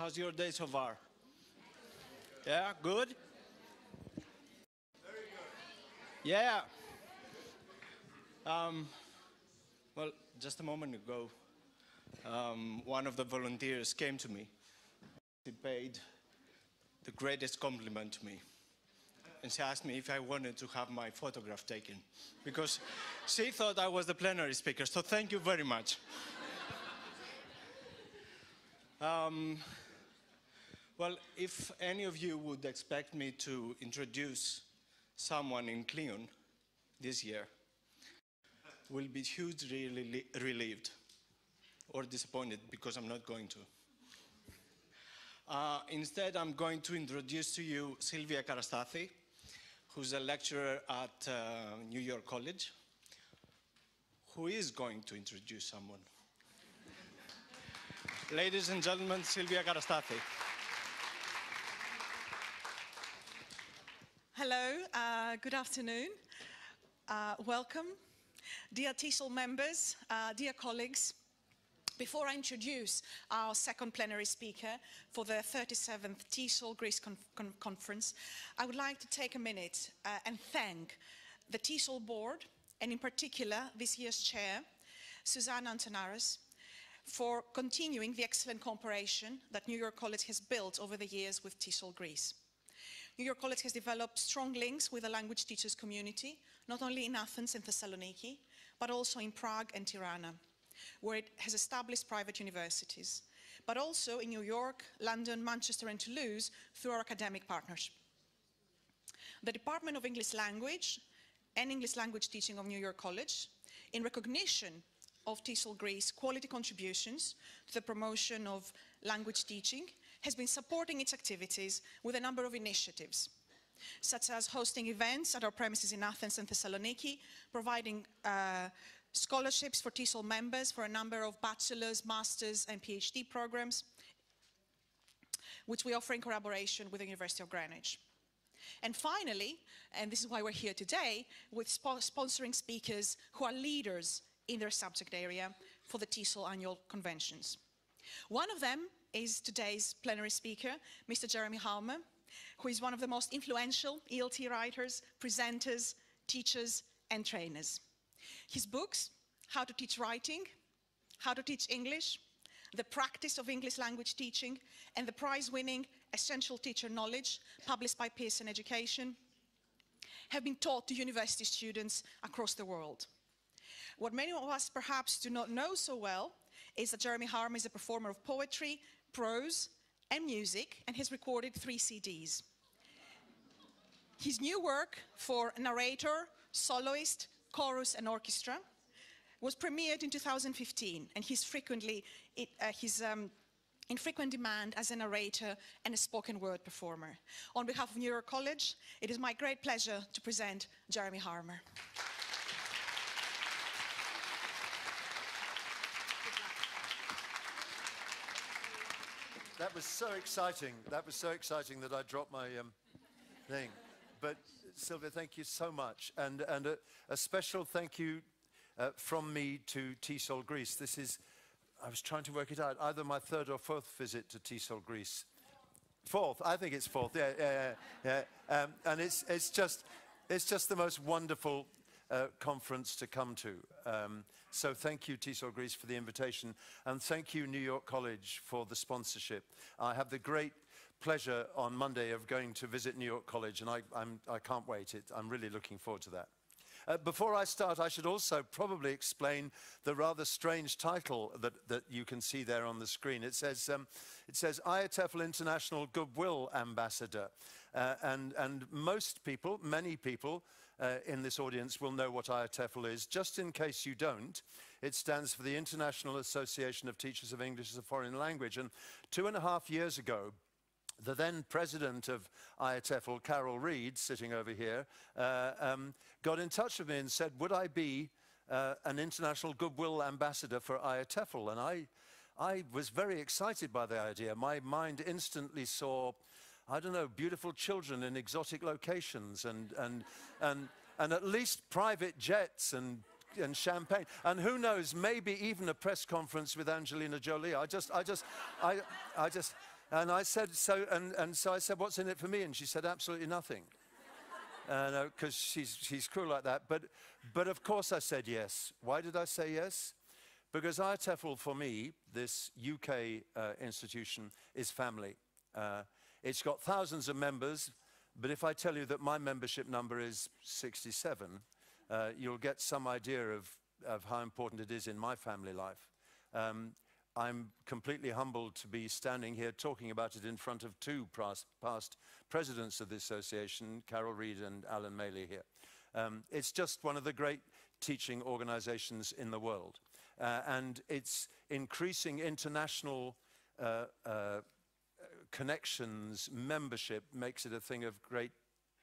How's your day so far? Yeah, good? Very good. Yeah. Um, well, just a moment ago, um, one of the volunteers came to me. She paid the greatest compliment to me. And she asked me if I wanted to have my photograph taken because she thought I was the plenary speaker. So thank you very much. um, well, if any of you would expect me to introduce someone in Cleon this year, will be hugely relieved or disappointed because I'm not going to. Uh, instead, I'm going to introduce to you Sylvia Karastathi, who's a lecturer at uh, New York College, who is going to introduce someone. Ladies and gentlemen, Sylvia Karastathi. Hello, uh, good afternoon. Uh, welcome. Dear TESOL members, uh, dear colleagues, before I introduce our second plenary speaker for the 37th TESOL Greece con con conference, I would like to take a minute uh, and thank the TESOL board, and in particular this year's chair, Suzanne Antonaris, for continuing the excellent cooperation that New York College has built over the years with TESOL Greece. New York College has developed strong links with the language teachers community, not only in Athens and Thessaloniki, but also in Prague and Tirana where it has established private universities, but also in New York, London, Manchester and Toulouse through our academic partnership. The Department of English Language and English Language Teaching of New York College, in recognition of TESOL Greece quality contributions to the promotion of language teaching, has been supporting its activities with a number of initiatives, such as hosting events at our premises in Athens and Thessaloniki, providing uh, scholarships for TESOL members for a number of bachelor's, master's and PhD programs, which we offer in collaboration with the University of Greenwich. And finally, and this is why we're here today, with sp sponsoring speakers who are leaders in their subject area for the TESOL annual conventions. One of them is today's plenary speaker, Mr. Jeremy Harmer, who is one of the most influential ELT writers, presenters, teachers, and trainers. His books, How to Teach Writing, How to Teach English, The Practice of English Language Teaching, and the prize-winning Essential Teacher Knowledge, published by Pearson Education, have been taught to university students across the world. What many of us perhaps do not know so well is that Jeremy Harmer is a performer of poetry, prose, and music, and has recorded three CDs. His new work for narrator, soloist, chorus and orchestra, was premiered in 2015 and he's frequently uh, he's, um, in frequent demand as a narrator and a spoken word performer. On behalf of New York College, it is my great pleasure to present Jeremy Harmer. That was so exciting. That was so exciting that I dropped my um, thing. But Sylvia, thank you so much. And, and a, a special thank you uh, from me to TESOL Greece. This is, I was trying to work it out, either my third or fourth visit to TESOL Greece. Fourth, I think it's fourth, yeah, yeah, yeah. yeah. Um, and it's, it's, just, it's just the most wonderful uh, conference to come to. Um, so thank you, TESOL Greece, for the invitation. And thank you, New York College, for the sponsorship. I have the great pleasure on Monday of going to visit New York College, and I, I'm, I can't wait. It, I'm really looking forward to that. Uh, before I start, I should also probably explain the rather strange title that, that you can see there on the screen. It says, um, it says IATEFL International Goodwill Ambassador. Uh, and, and most people, many people uh, in this audience will know what IATEFL is. Just in case you don't, it stands for the International Association of Teachers of English as a Foreign Language. And two and a half years ago, the then president of IATEFL, Carol Reed, sitting over here, uh, um, got in touch with me and said, would I be uh, an international goodwill ambassador for IATEFL? And I, I was very excited by the idea. My mind instantly saw, I don't know, beautiful children in exotic locations and, and, and, and at least private jets and and champagne. And who knows, maybe even a press conference with Angelina Jolie. I just, I just, I, I just, And I said, so, and, and so I said, what's in it for me? And she said, absolutely nothing. Because she's, she's cruel like that. But, but of course I said yes. Why did I say yes? Because IATEFL, for me, this UK uh, institution, is family. Uh, it's got thousands of members, but if I tell you that my membership number is 67, uh, you'll get some idea of, of how important it is in my family life. Um, I'm completely humbled to be standing here talking about it in front of two past, presidents of the association, Carol Reed and Alan Maley here. Um, it's just one of the great teaching organizations in the world. Uh, and its increasing international uh, uh, connections, membership makes it a thing of great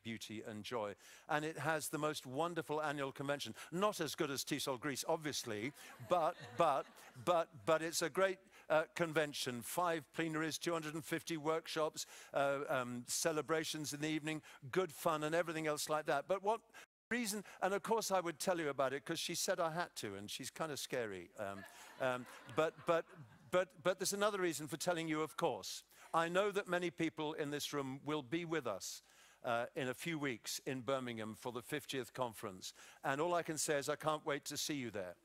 beauty and joy. And it has the most wonderful annual convention. Not as good as TESOL Greece, obviously, but, but, but, but it's a great uh, convention. Five plenaries, 250 workshops, uh, um, celebrations in the evening, good fun and everything else like that. But what reason, and of course I would tell you about it because she said I had to, and she's kind of scary. Um, um, but, but, but, but there's another reason for telling you, of course. I know that many people in this room will be with us uh, in a few weeks in Birmingham for the 50th conference. And all I can say is I can't wait to see you there.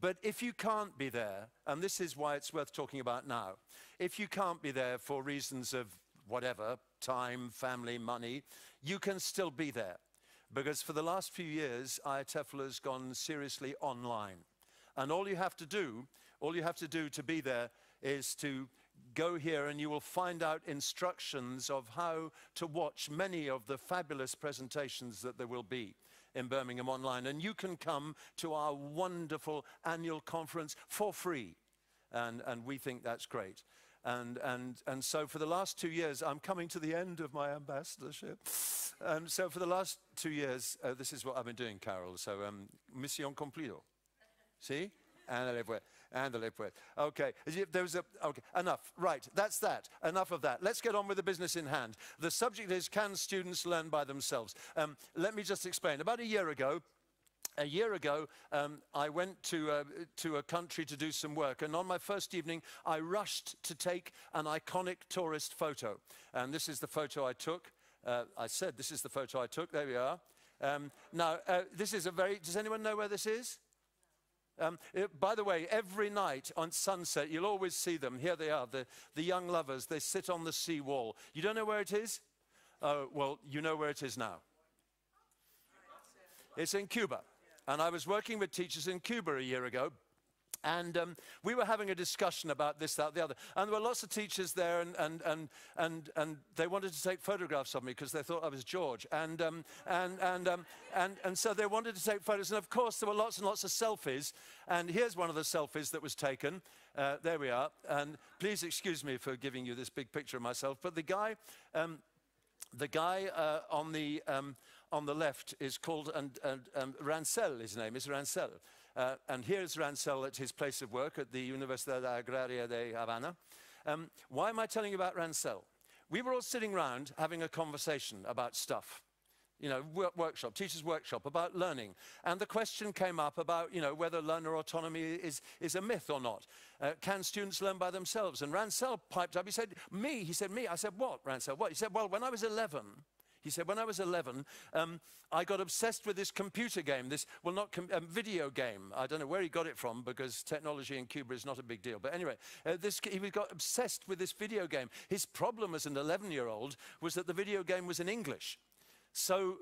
But if you can't be there, and this is why it's worth talking about now, if you can't be there for reasons of whatever, time, family, money, you can still be there. Because for the last few years, IATEFL has gone seriously online. And all you have to do, all you have to do to be there is to go here and you will find out instructions of how to watch many of the fabulous presentations that there will be in Birmingham Online. And you can come to our wonderful annual conference for free. And, and we think that's great. And, and, and so for the last two years, I'm coming to the end of my ambassadorship. And so for the last two years, uh, this is what I've been doing, Carol. So, um, mission cumplido. See? And Andale pues. Okay, there was a, okay, enough. Right, that's that. Enough of that. Let's get on with the business in hand. The subject is, can students learn by themselves? Um, let me just explain. About a year ago, a year ago, um, I went to, uh, to a country to do some work, and on my first evening, I rushed to take an iconic tourist photo. And this is the photo I took. Uh, I said, This is the photo I took. There we are. Um, now, uh, this is a very, does anyone know where this is? Um, it, by the way, every night on sunset, you'll always see them. Here they are, the, the young lovers. They sit on the sea wall. You don't know where it is? Oh, well, you know where it is now. It's in Cuba. And I was working with teachers in Cuba a year ago. And um, we were having a discussion about this, that, the other. And there were lots of teachers there, and, and, and, and, and they wanted to take photographs of me because they thought I was George. And, um, and, and, um, and, and so they wanted to take photos. And of course, there were lots and lots of selfies. And here's one of the selfies that was taken. Uh, there we are. And please excuse me for giving you this big picture of myself. But the guy, um, the guy uh, on, the, um, on the left is called, and, and um, his name is Rancel. Uh, and here's Rancel at his place of work at the Universidad Agraria de Havana. Um, why am I telling you about Rancel? We were all sitting around having a conversation about stuff. You know, work, workshop, teacher's workshop about learning. And the question came up about, you know, whether learner autonomy is, is a myth or not. Uh, can students learn by themselves? And Rancel piped up. He said, me. He said, me. I said, what, Rancel? What? He said, well, when I was 11, he said, when I was 11, um, I got obsessed with this computer game, this, well, not um, video game. I don't know where he got it from because technology in Cuba is not a big deal. But anyway, uh, this, he got obsessed with this video game. His problem as an 11 year old was that the video game was in English. So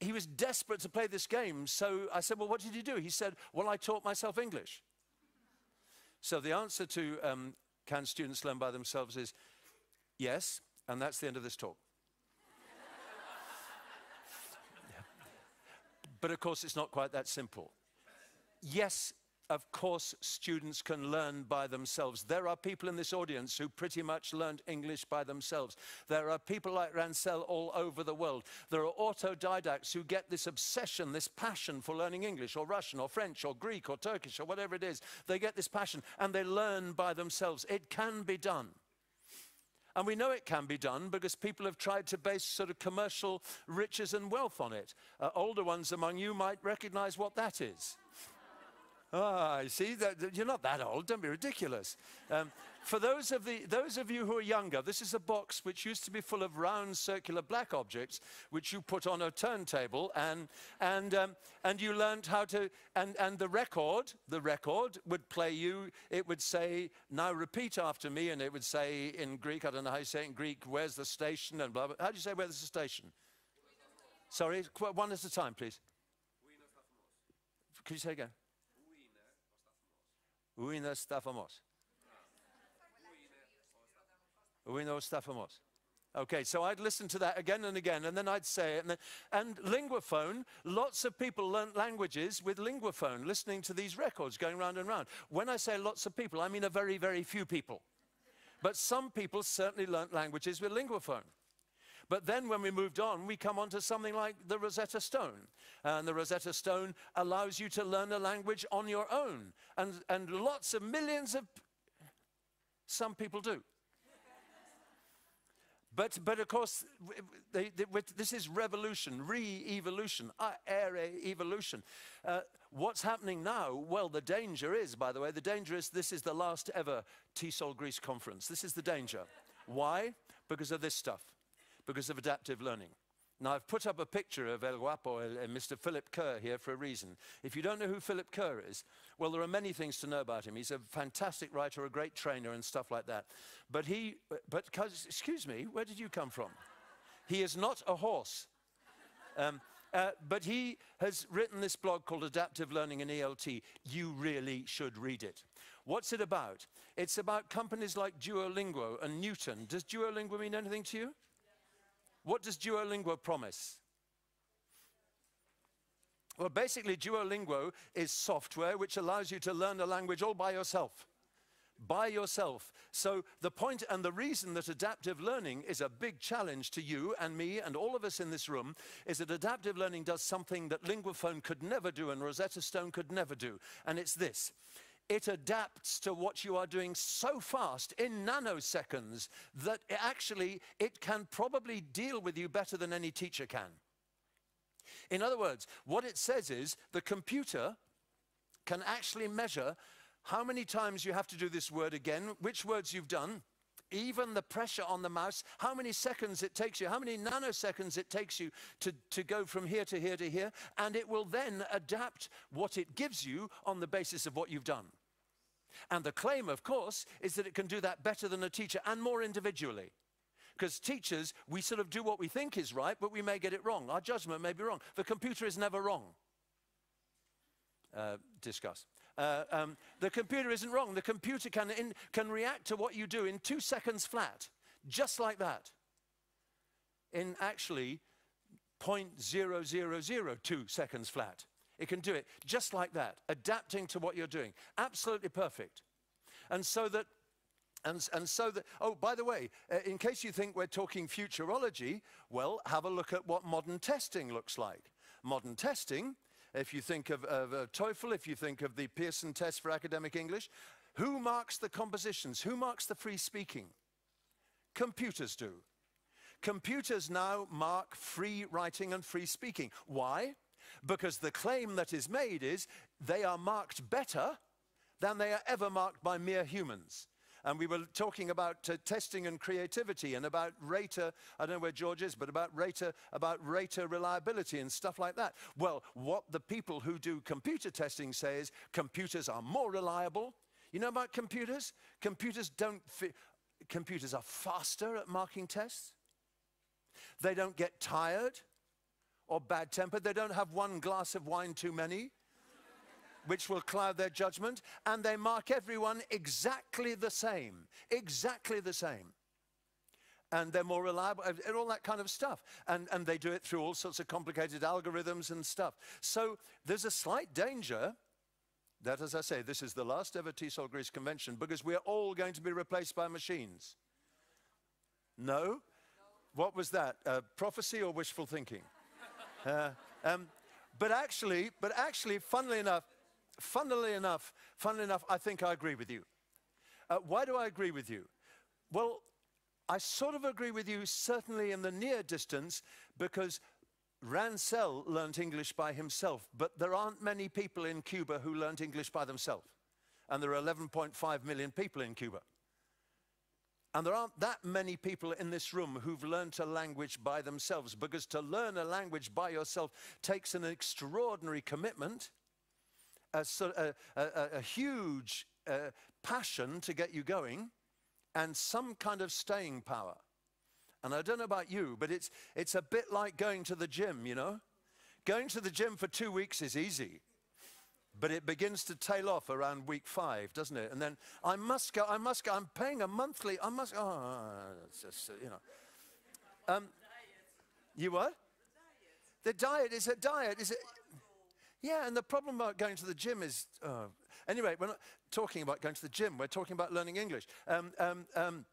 he was desperate to play this game. So I said, Well, what did you do? He said, Well, I taught myself English. So the answer to um, can students learn by themselves is yes, and that's the end of this talk. But of course, it's not quite that simple. Yes, of course, students can learn by themselves. There are people in this audience who pretty much learned English by themselves. There are people like Rancel all over the world. There are autodidacts who get this obsession, this passion for learning English or Russian or French or Greek or Turkish or whatever it is. They get this passion and they learn by themselves. It can be done. And we know it can be done because people have tried to base sort of commercial riches and wealth on it. Uh, older ones among you might recognize what that is. Ah, I see, that, you're not that old. Don't be ridiculous. Um, for those of, the, those of you who are younger, this is a box which used to be full of round circular black objects, which you put on a turntable, and, and, um, and you learned how to, and, and the record, the record would play you, it would say, now repeat after me, and it would say in Greek, I don't know how you say it in Greek, where's the station, and blah, blah. How do you say where's the station? Sorry, one at a time, please. Could you say again? Uine stafamos. Uine stafamos. Okay, so I'd listen to that again and again, and then I'd say it. And, then, and linguaphone, lots of people learnt languages with linguaphone, listening to these records going round and round. When I say lots of people, I mean a very, very few people. But some people certainly learnt languages with linguaphone. But then when we moved on, we come on to something like the Rosetta Stone. And the Rosetta Stone allows you to learn a language on your own. And, and lots of millions of, some people do. But, but of course, they, they, this is revolution, re-evolution, uh, ere evolution. Uh, what's happening now? Well, the danger is, by the way, the danger is this is the last ever TESOL Greece conference. This is the danger. Why? Because of this stuff, because of adaptive learning. Now, I've put up a picture of El Guapo, uh, Mr. Philip Kerr here for a reason. If you don't know who Philip Kerr is, well, there are many things to know about him. He's a fantastic writer, a great trainer, and stuff like that. But he, but, excuse me, where did you come from? He is not a horse. Um, uh, but he has written this blog called Adaptive Learning in ELT. You really should read it. What's it about? It's about companies like Duolingo and Knewton. Does Duolingo mean anything to you? What does Duolingo promise? Well, basically, Duolingo is software which allows you to learn a language all by yourself. By yourself. So, the point and the reason that adaptive learning is a big challenge to you and me and all of us in this room is that adaptive learning does something that Linguaphone could never do and Rosetta Stone could never do. And it's this it adapts to what you are doing so fast in nanoseconds that actually it can probably deal with you better than any teacher can. In other words, what it says is the computer can actually measure how many times you have to do this word again, which words you've done, even the pressure on the mouse, how many seconds it takes you, how many nanoseconds it takes you to, to go from here to here to here, and it will then adapt what it gives you on the basis of what you've done. And the claim, of course, is that it can do that better than a teacher and more individually. Because teachers, we sort of do what we think is right, but we may get it wrong. Our judgment may be wrong. The computer is never wrong. Uh, discuss. Uh, um, the computer isn't wrong. The computer can, in, can react to what you do in two seconds flat, just like that. In actually 0.0002 seconds flat. It can do it just like that, adapting to what you're doing. Absolutely perfect. And so that and, and so that, oh, by the way, uh, in case you think we're talking futurology, well, have a look at what modern testing looks like. Modern testing, if you think of, of TOEFL, if you think of the Pearson test for academic English, who marks the compositions? Who marks the free speaking? Computers do. Computers now mark free writing and free speaking. Why? Because the claim that is made is they are marked better than they are ever marked by mere humans. And we were talking about uh, testing and creativity and about rater, I don't know where George is, but about rater, about rater reliability and stuff like that. Well, what the people who do computer testing say is computers are more reliable. You know about computers? Computers don't, computers are faster at marking tests. They don't get tired or bad tempered. They don't have one glass of wine too many, which will cloud their judgment. And they mark everyone exactly the same. Exactly the same. And they're more reliable, and all that kind of stuff. And, and they do it through all sorts of complicated algorithms and stuff. So there's a slight danger that, as I say, this is the last ever TESOL Greece convention because we're all going to be replaced by machines. No? What was that? Uh, prophecy or wishful thinking? Uh, um, but actually, but actually, funnily enough, funnily enough, funnily enough, I think I agree with you. Uh, why do I agree with you? Well, I sort of agree with you, certainly in the near distance, because Rancel learnt English by himself, but there aren't many people in Cuba who learnt English by themselves. And there are 11.5 million people in Cuba. And there aren't that many people in this room who've learnt a language by themselves because to learn a language by yourself takes an extraordinary commitment, a, a, a, a huge uh, passion to get you going, and some kind of staying power. And I don't know about you, but it's, it's a bit like going to the gym, you know? Going to the gym for two weeks is easy. But it begins to tail off around week five, doesn't it? And then I must go, I must go, I'm paying a monthly, I must, oh, it's just, you know. Um, you what? The diet is a diet. Is it? Yeah, and the problem about going to the gym is, uh, anyway, we're not talking about going to the gym. We're talking about learning English. Um, um, um,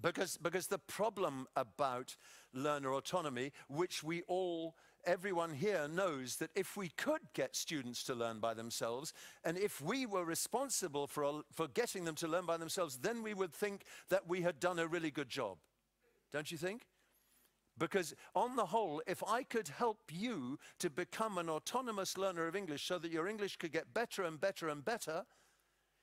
because, because the problem about learner autonomy, which we all everyone here knows that if we could get students to learn by themselves, and if we were responsible for, for getting them to learn by themselves, then we would think that we had done a really good job. Don't you think? Because on the whole, if I could help you to become an autonomous learner of English so that your English could get better and better and better,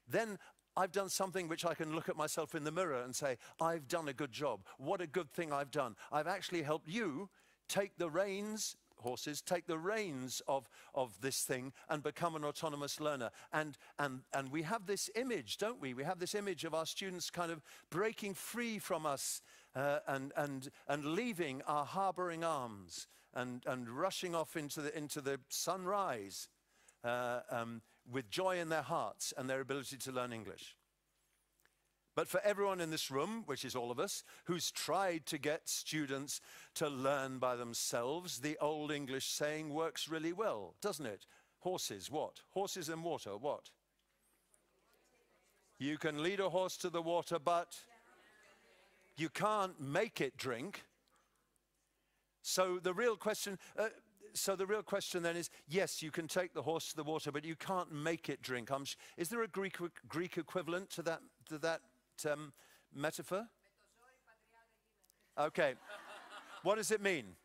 then I've done something which I can look at myself in the mirror and say, I've done a good job. What a good thing I've done. I've actually helped you take the reins horses take the reins of, of this thing and become an autonomous learner. And, and, and we have this image, don't we? We have this image of our students kind of breaking free from us uh, and, and, and leaving our harboring arms and, and rushing off into the, into the sunrise uh, um, with joy in their hearts and their ability to learn English. But for everyone in this room, which is all of us, who's tried to get students to learn by themselves, the old English saying works really well, doesn't it? Horses, what? Horses and water, what? You can lead a horse to the water, but you can't make it drink. So the real question, uh, so the real question then is, yes, you can take the horse to the water, but you can't make it drink. is there a Greek, Greek equivalent to that, to that um, metaphor? Okay. what does it mean?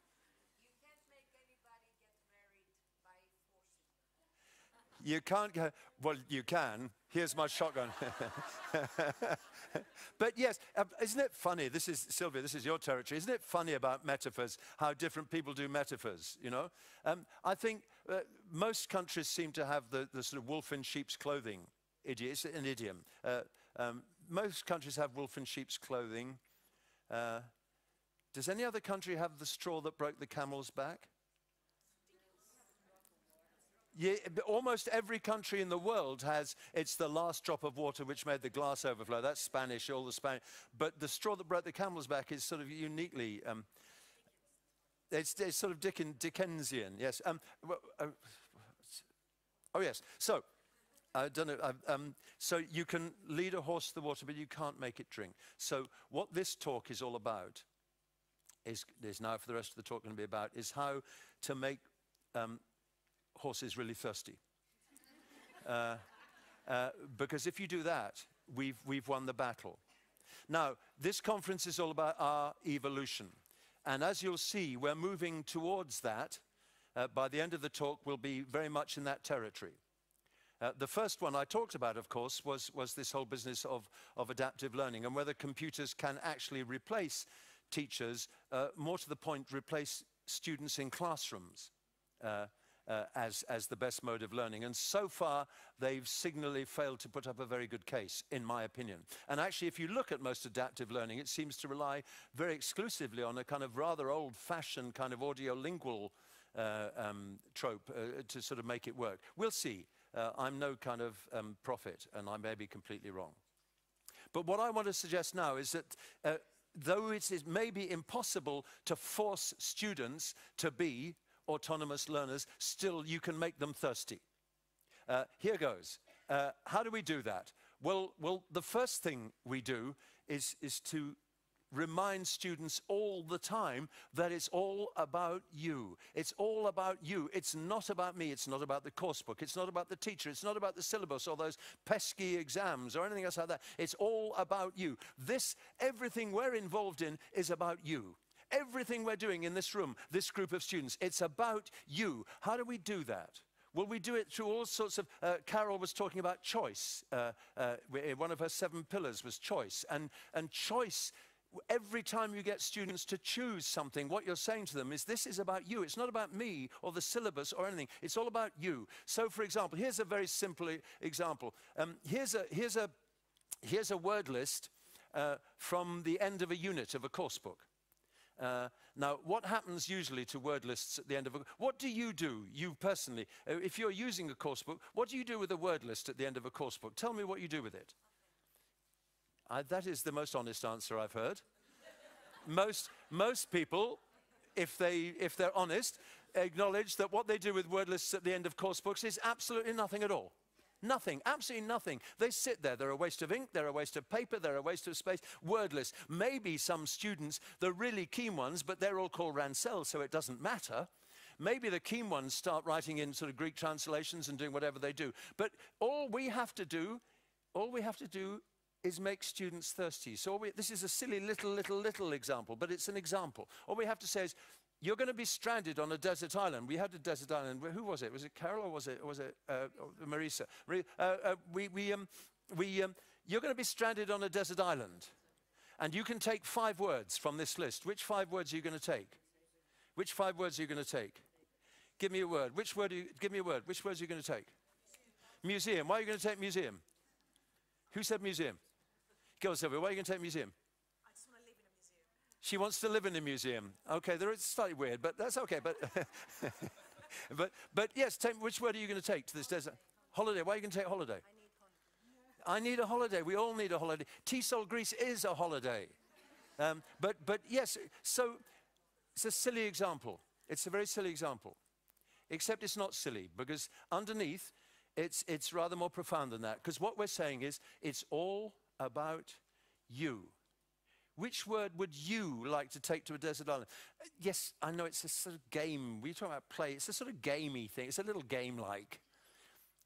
You can't go, well, you can. Here's my shotgun. but yes, uh, isn't it funny? This is, Sylvia, this is your territory. Isn't it funny about metaphors, how different people do metaphors, you know? Um, I think uh, most countries seem to have the, the sort of wolf in sheep's clothing. It's an idiom. Uh, um, most countries have wolf in sheep's clothing. Uh, does any other country have the straw that broke the camel's back? Almost every country in the world has it's the last drop of water which made the glass overflow. That's Spanish, all the Spanish. But the straw that broke the camel's back is sort of uniquely. Um, it's, it's, sort of Dicken, Dickensian, yes. Um, uh, oh, yes. So, I don't know. Um, so you can lead a horse to the water, but you can't make it drink. So what this talk is all about is, is now for the rest of the talk going to be about is how to make um, horses really thirsty. uh, uh, because if you do that, we've, we've won the battle. Now, this conference is all about our evolution. And as you'll see, we're moving towards that. Uh, by the end of the talk, we'll be very much in that territory. Uh, the first one I talked about, of course, was, was this whole business of, of adaptive learning and whether computers can actually replace teachers, uh, more to the point, replace students in classrooms. Uh, uh, as, as the best mode of learning. And so far, they've signally failed to put up a very good case, in my opinion. And actually, if you look at most adaptive learning, it seems to rely very exclusively on a kind of rather old fashioned kind of audiolingual uh, um, trope uh, to sort of make it work. We'll see. Uh, I'm no kind of um, prophet, and I may be completely wrong. But what I want to suggest now is that uh, though it is maybe impossible to force students to be autonomous learners, still you can make them thirsty. Uh, here goes. Uh, how do we do that? Well, well, the first thing we do is, is to remind students all the time that it's all about you. It's all about you. It's not about me. It's not about the course book. It's not about the teacher. It's not about the syllabus or those pesky exams or anything else like that. It's all about you. This, everything we're involved in is about you. Everything we're doing in this room, this group of students, it's about you. How do we do that? Well, we do it through all sorts of. Uh, Carol was talking about choice. Uh, uh, one of her seven pillars was choice. And, and choice every time you get students to choose something, what you're saying to them is this is about you. It's not about me or the syllabus or anything. It's all about you. So, for example, here's a very simple example. Um, here's, a, here's, a, here's a word list uh, from the end of a unit of a course book. Uh, now, what happens usually to word lists at the end of a What do you do, you personally, uh, if you're using a course book, what do you do with a word list at the end of a course book? Tell me what you do with it. I, that is the most honest answer I've heard. most, most people, if, they, if they're honest, acknowledge that what they do with word lists at the end of course books is absolutely nothing at all. Nothing, absolutely nothing. They sit there. They're a waste of ink, they're a waste of paper, they're a waste of space. Wordless. Maybe some students, the really keen ones, but they're all called Rancel, so it doesn't matter. Maybe the keen ones start writing in sort of Greek translations and doing whatever they do. But all we have to do, all we have to do is make students thirsty. So we, this is a silly little, little, little example, but it's an example. All we have to say is, you're going to be stranded on a desert island. We had a desert island. Who was it? Was it Carol or was it, was it uh, Marisa? Uh, uh, we, we, um, we, um, you're going to be stranded on a desert island. And you can take five words from this list. Which five words are you going to take? Which five words are you going to take? Give me a word. Which word? You, give me a word. Which words are you going to take? Museum. Why are you going to take museum? Who said museum? Go, Sylvia, why are you going to take museum? I just want to live in a museum. She wants to live in a museum. Okay, there is slightly weird, but that's okay. But, but, but yes, take, which word are you going to take to this desert? Holiday. Why are you going to take holiday? I need a holiday. We all need a holiday. TESOL Greece is a holiday. Um, but, but yes, so it's a silly example. It's a very silly example. Except it's not silly because underneath, it's, it's rather more profound than that. Because what we're saying is it's all about you. Which word would you like to take to a desert island? Uh, yes, I know it's a sort of game. We talk about play. It's a sort of gamey thing. It's a little game-like.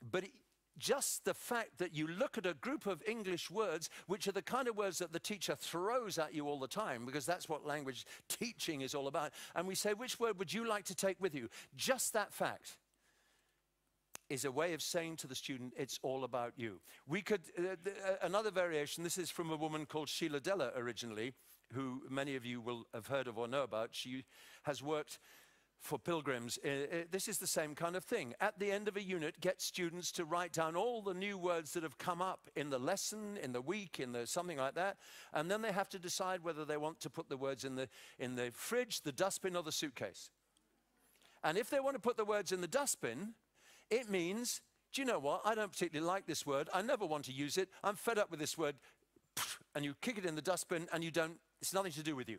But it, just the fact that you look at a group of English words, which are the kind of words that the teacher throws at you all the time, because that's what language teaching is all about, and we say, which word would you like to take with you? Just that fact is a way of saying to the student, it's all about you. We could, uh, uh, another variation, this is from a woman called Sheelagh Deller originally, who many of you will have heard of or know about. She has worked for pilgrims. Uh, uh, this is the same kind of thing. At the end of a unit, get students to write down all the new words that have come up in the lesson, in the week, in the something like that, and then they have to decide whether they want to put the words in the, in the fridge, the dustbin, or the suitcase. And if they want to put the words in the dustbin, it means, do you know what? I don't particularly like this word. I never want to use it. I'm fed up with this word. And you kick it in the dustbin and you don't, it's nothing to do with you.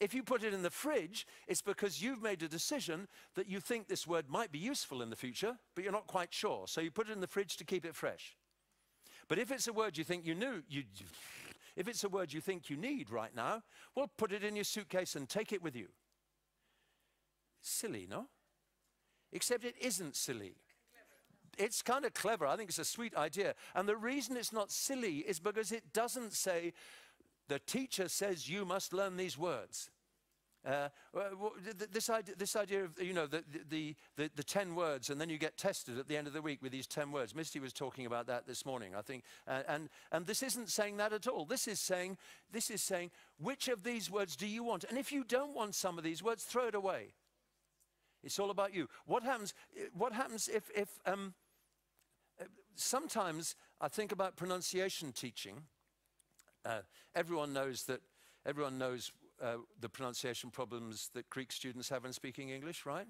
If you put it in the fridge, it's because you've made a decision that you think this word might be useful in the future, but you're not quite sure. So you put it in the fridge to keep it fresh. But if it's a word you think you knew, you, if it's a word you think you need right now, well, put it in your suitcase and take it with you. Silly, no? Except it isn't silly. It's kind of clever. I think it's a sweet idea. And the reason it's not silly is because it doesn't say, the teacher says you must learn these words. Uh, this, idea, this idea of, you know, the, the, the, the 10 words, and then you get tested at the end of the week with these 10 words. Misty was talking about that this morning, I think. Uh, and, and this isn't saying that at all. This is saying, this is saying, which of these words do you want? And if you don't want some of these words, throw it away. It's all about you. What happens, what happens if, if um, sometimes I think about pronunciation teaching. Uh, everyone knows that, everyone knows uh, the pronunciation problems that Greek students have in speaking English, right?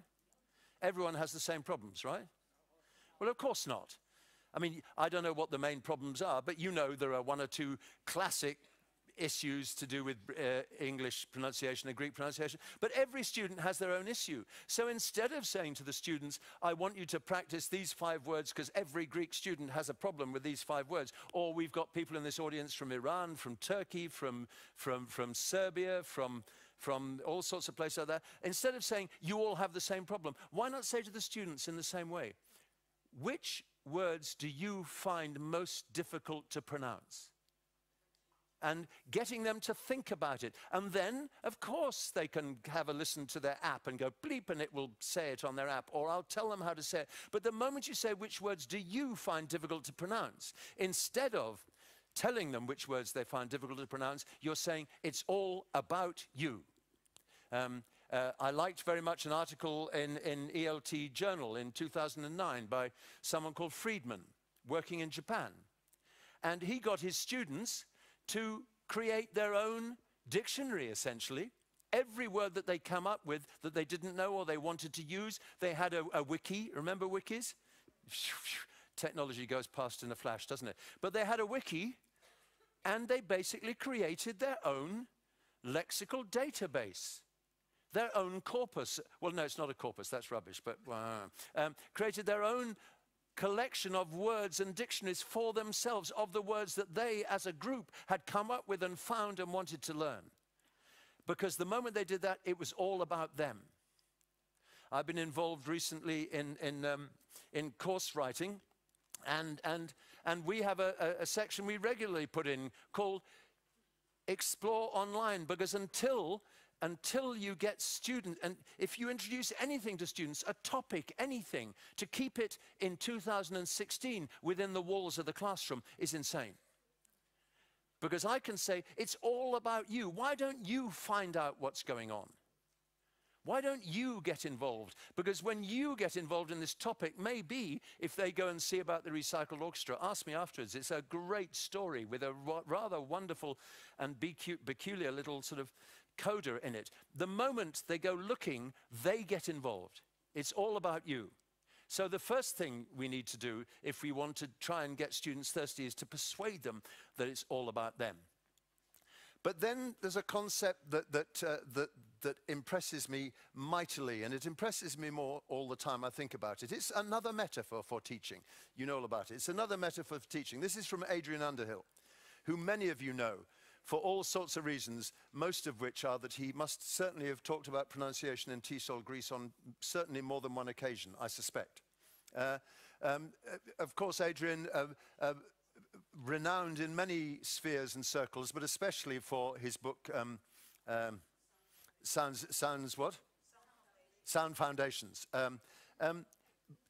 Everyone has the same problems, right? Well, of course not. I mean, I don't know what the main problems are, but you know there are one or two classic issues to do with uh, English pronunciation and Greek pronunciation, but every student has their own issue. So instead of saying to the students, I want you to practice these five words because every Greek student has a problem with these five words, or we've got people in this audience from Iran, from Turkey, from, from, from Serbia, from, from all sorts of places like that, instead of saying, you all have the same problem, why not say to the students in the same way, which words do you find most difficult to pronounce? And getting them to think about it. And then, of course, they can have a listen to their app and go bleep and it will say it on their app, or I'll tell them how to say it. But the moment you say, which words do you find difficult to pronounce, instead of telling them which words they find difficult to pronounce, you're saying, it's all about you. Um, uh, I liked very much an article in, in ELT Journal in 2009 by someone called Friedman, working in Japan. And he got his students to create their own dictionary, essentially. Every word that they come up with that they didn't know or they wanted to use, they had a, a wiki. Remember wikis? Technology goes past in a flash, doesn't it? But they had a wiki and they basically created their own lexical database their own corpus. Well, no, it's not a corpus, that's rubbish, but uh, um, created their own collection of words and dictionaries for themselves of the words that they as a group had come up with and found and wanted to learn. Because the moment they did that, it was all about them. I've been involved recently in, in, um, in course writing, and, and, and we have a, a, a section we regularly put in called Explore Online, because until until you get students, and if you introduce anything to students, a topic, anything, to keep it in 2016 within the walls of the classroom is insane. Because I can say, it's all about you. Why don't you find out what's going on? Why don't you get involved? Because when you get involved in this topic, maybe if they go and see about the recycled orchestra, ask me afterwards. It's a great story with a rather wonderful and peculiar little sort of coda in it. The moment they go looking, they get involved. It's all about you. So the first thing we need to do if we want to try and get students thirsty is to persuade them that it's all about them. But then there's a concept that, that, uh, that, that impresses me mightily, and it impresses me more all the time I think about it. It's another metaphor for teaching. You know all about it. It's another metaphor for teaching. This is from Adrian Underhill, who many of you know for all sorts of reasons, most of which are that he must certainly have talked about pronunciation in TESOL Greece on certainly more than one occasion, I suspect. Uh, um, uh, of course, Adrian, uh, uh, renowned in many spheres and circles, but especially for his book, um, um, Sounds, Sounds what? Sound Foundations.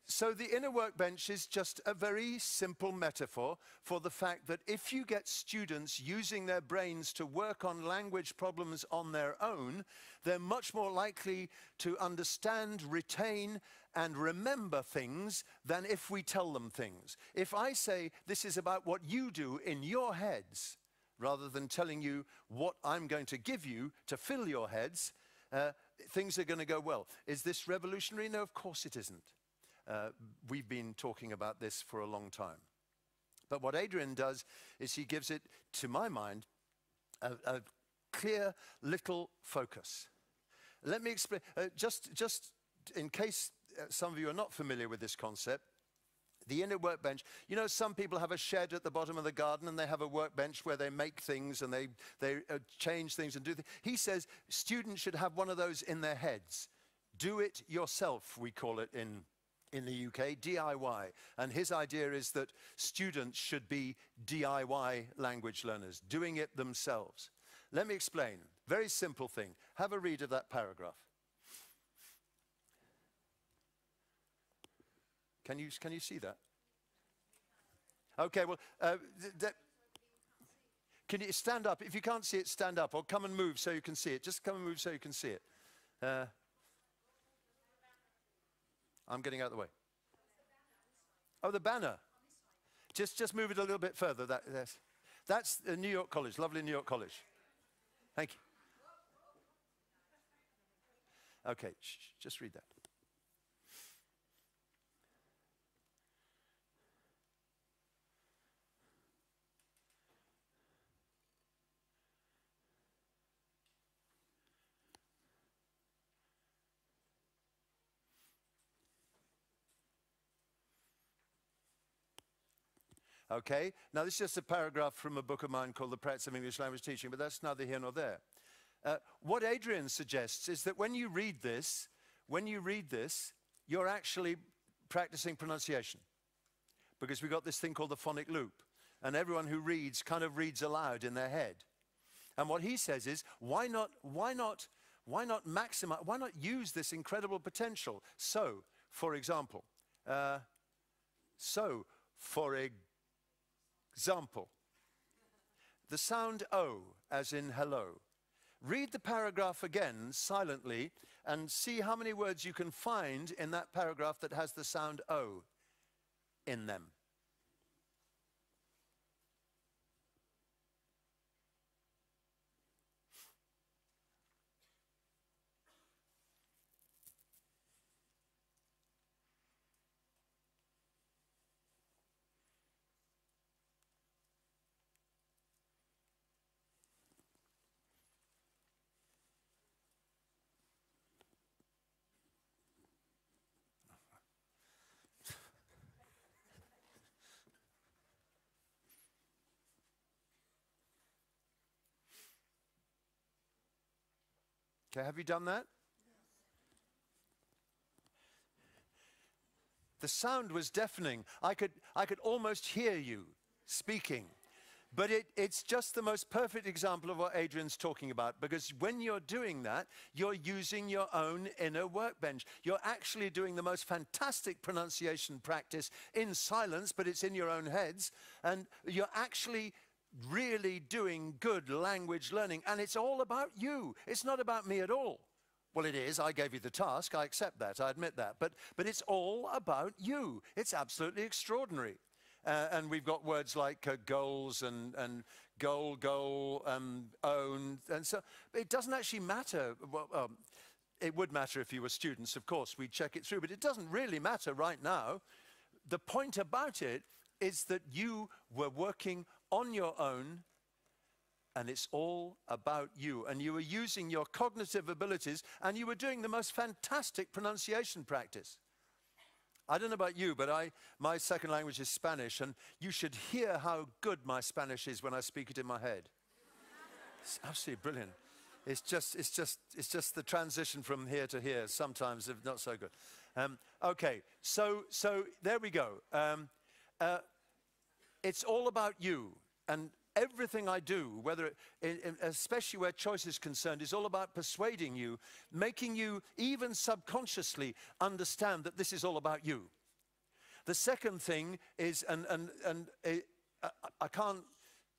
So the inner workbench is just a very simple metaphor for the fact that if you get students using their brains to work on language problems on their own, they're much more likely to understand, retain, and remember things than if we tell them things. If I say this is about what you do in your heads, rather than telling you what I'm going to give you to fill your heads, uh, things are going to go well. Is this revolutionary? No, of course it isn't. Uh, we've been talking about this for a long time. But what Adrian does is he gives it, to my mind, a, a clear little focus. Let me explain, uh, just, just in case uh, some of you are not familiar with this concept, the inner workbench. You know, some people have a shed at the bottom of the garden and they have a workbench where they make things and they, they uh, change things and do things. He says students should have one of those in their heads. Do it yourself, we call it in in the UK, DIY. And his idea is that students should be DIY language learners, doing it themselves. Let me explain. Very simple thing. Have a read of that paragraph. Can you, can you see that? Okay, well, uh, can you stand up? If you can't see it, stand up, or come and move so you can see it. Just come and move so you can see it. Uh, I'm getting out of the way. Oh, the banner. Just, just move it a little bit further. That, that's, that's New York College, lovely New York College. Thank you. Okay, shh, just read that. Okay? Now, this is just a paragraph from a book of mine called The Practice of English Language Teaching, but that's neither here nor there. Uh, what Adrian suggests is that when you read this, when you read this, you're actually practicing pronunciation. Because we've got this thing called the phonic loop. and everyone who reads kind of reads aloud in their head. And what he says is, why not, why not, why not maximize, why not use this incredible potential? So, for example, uh, so, for example, the sound O, as in hello. Read the paragraph again silently and see how many words you can find in that paragraph that has the sound O in them. Okay, have you done that? The sound was deafening. I could, I could almost hear you speaking. But it, it's just the most perfect example of what Adrian's talking about because when you're doing that, you're using your own inner workbench. You're actually doing the most fantastic pronunciation practice in silence, but it's in your own heads. And you're actually really doing good language learning. And it's all about you. It's not about me at all. Well, it is. I gave you the task. I accept that. I admit that. But, but it's all about you. It's absolutely extraordinary. Uh, and we've got words like uh, goals and, and goal, goal, um, own. And so it doesn't actually matter. Well, um, it would matter if you were students, of course. We'd check it through. But it doesn't really matter right now. The point about it is that you were working on your own and it's all about you. And you were using your cognitive abilities and you were doing the most fantastic pronunciation practice. I don't know about you, but I, my second language is Spanish, and you should hear how good my Spanish is when I speak it in my head. It's absolutely brilliant. It's just, it's just, it's just the transition from here to here. Sometimes if not so good. Um, okay, so, so there we go. Um, uh, it's all about you. And everything I do, whether, especially where choice is concerned, is all about persuading you, making you even subconsciously understand that this is all about you. The second thing is, and, and, and uh, I can't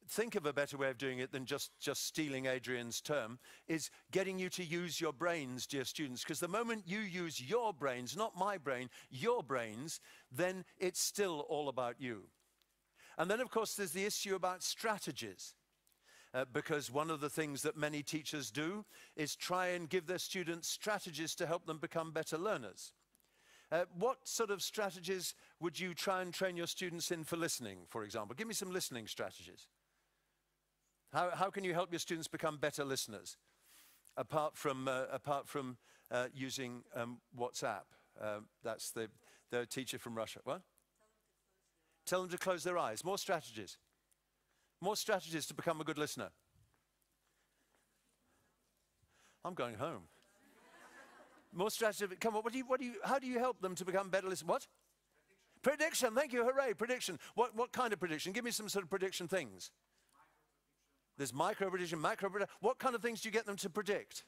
think of a better way of doing it than just, just stealing Adrian's term, is getting you to use your brains, dear students. Because the moment you use your brains, not my brain, your brains, then it's still all about you. And then, of course, there's the issue about strategies. Uh, because one of the things that many teachers do is try and give their students strategies to help them become better learners. Uh, what sort of strategies would you try and train your students in for listening, for example? Give me some listening strategies. How, how can you help your students become better listeners, apart from, uh, apart from uh, using um, WhatsApp? Uh, that's the, the teacher from Russia. What? Tell them to close their eyes. More strategies. More strategies to become a good listener. I'm going home. More strategies. Come on, what do you, what do you, how do you help them to become better listeners? What? Prediction. prediction. Thank you. Hooray. Prediction. What, what kind of prediction? Give me some sort of prediction things. There's micro prediction, macro prediction. What kind of things do you get them to predict?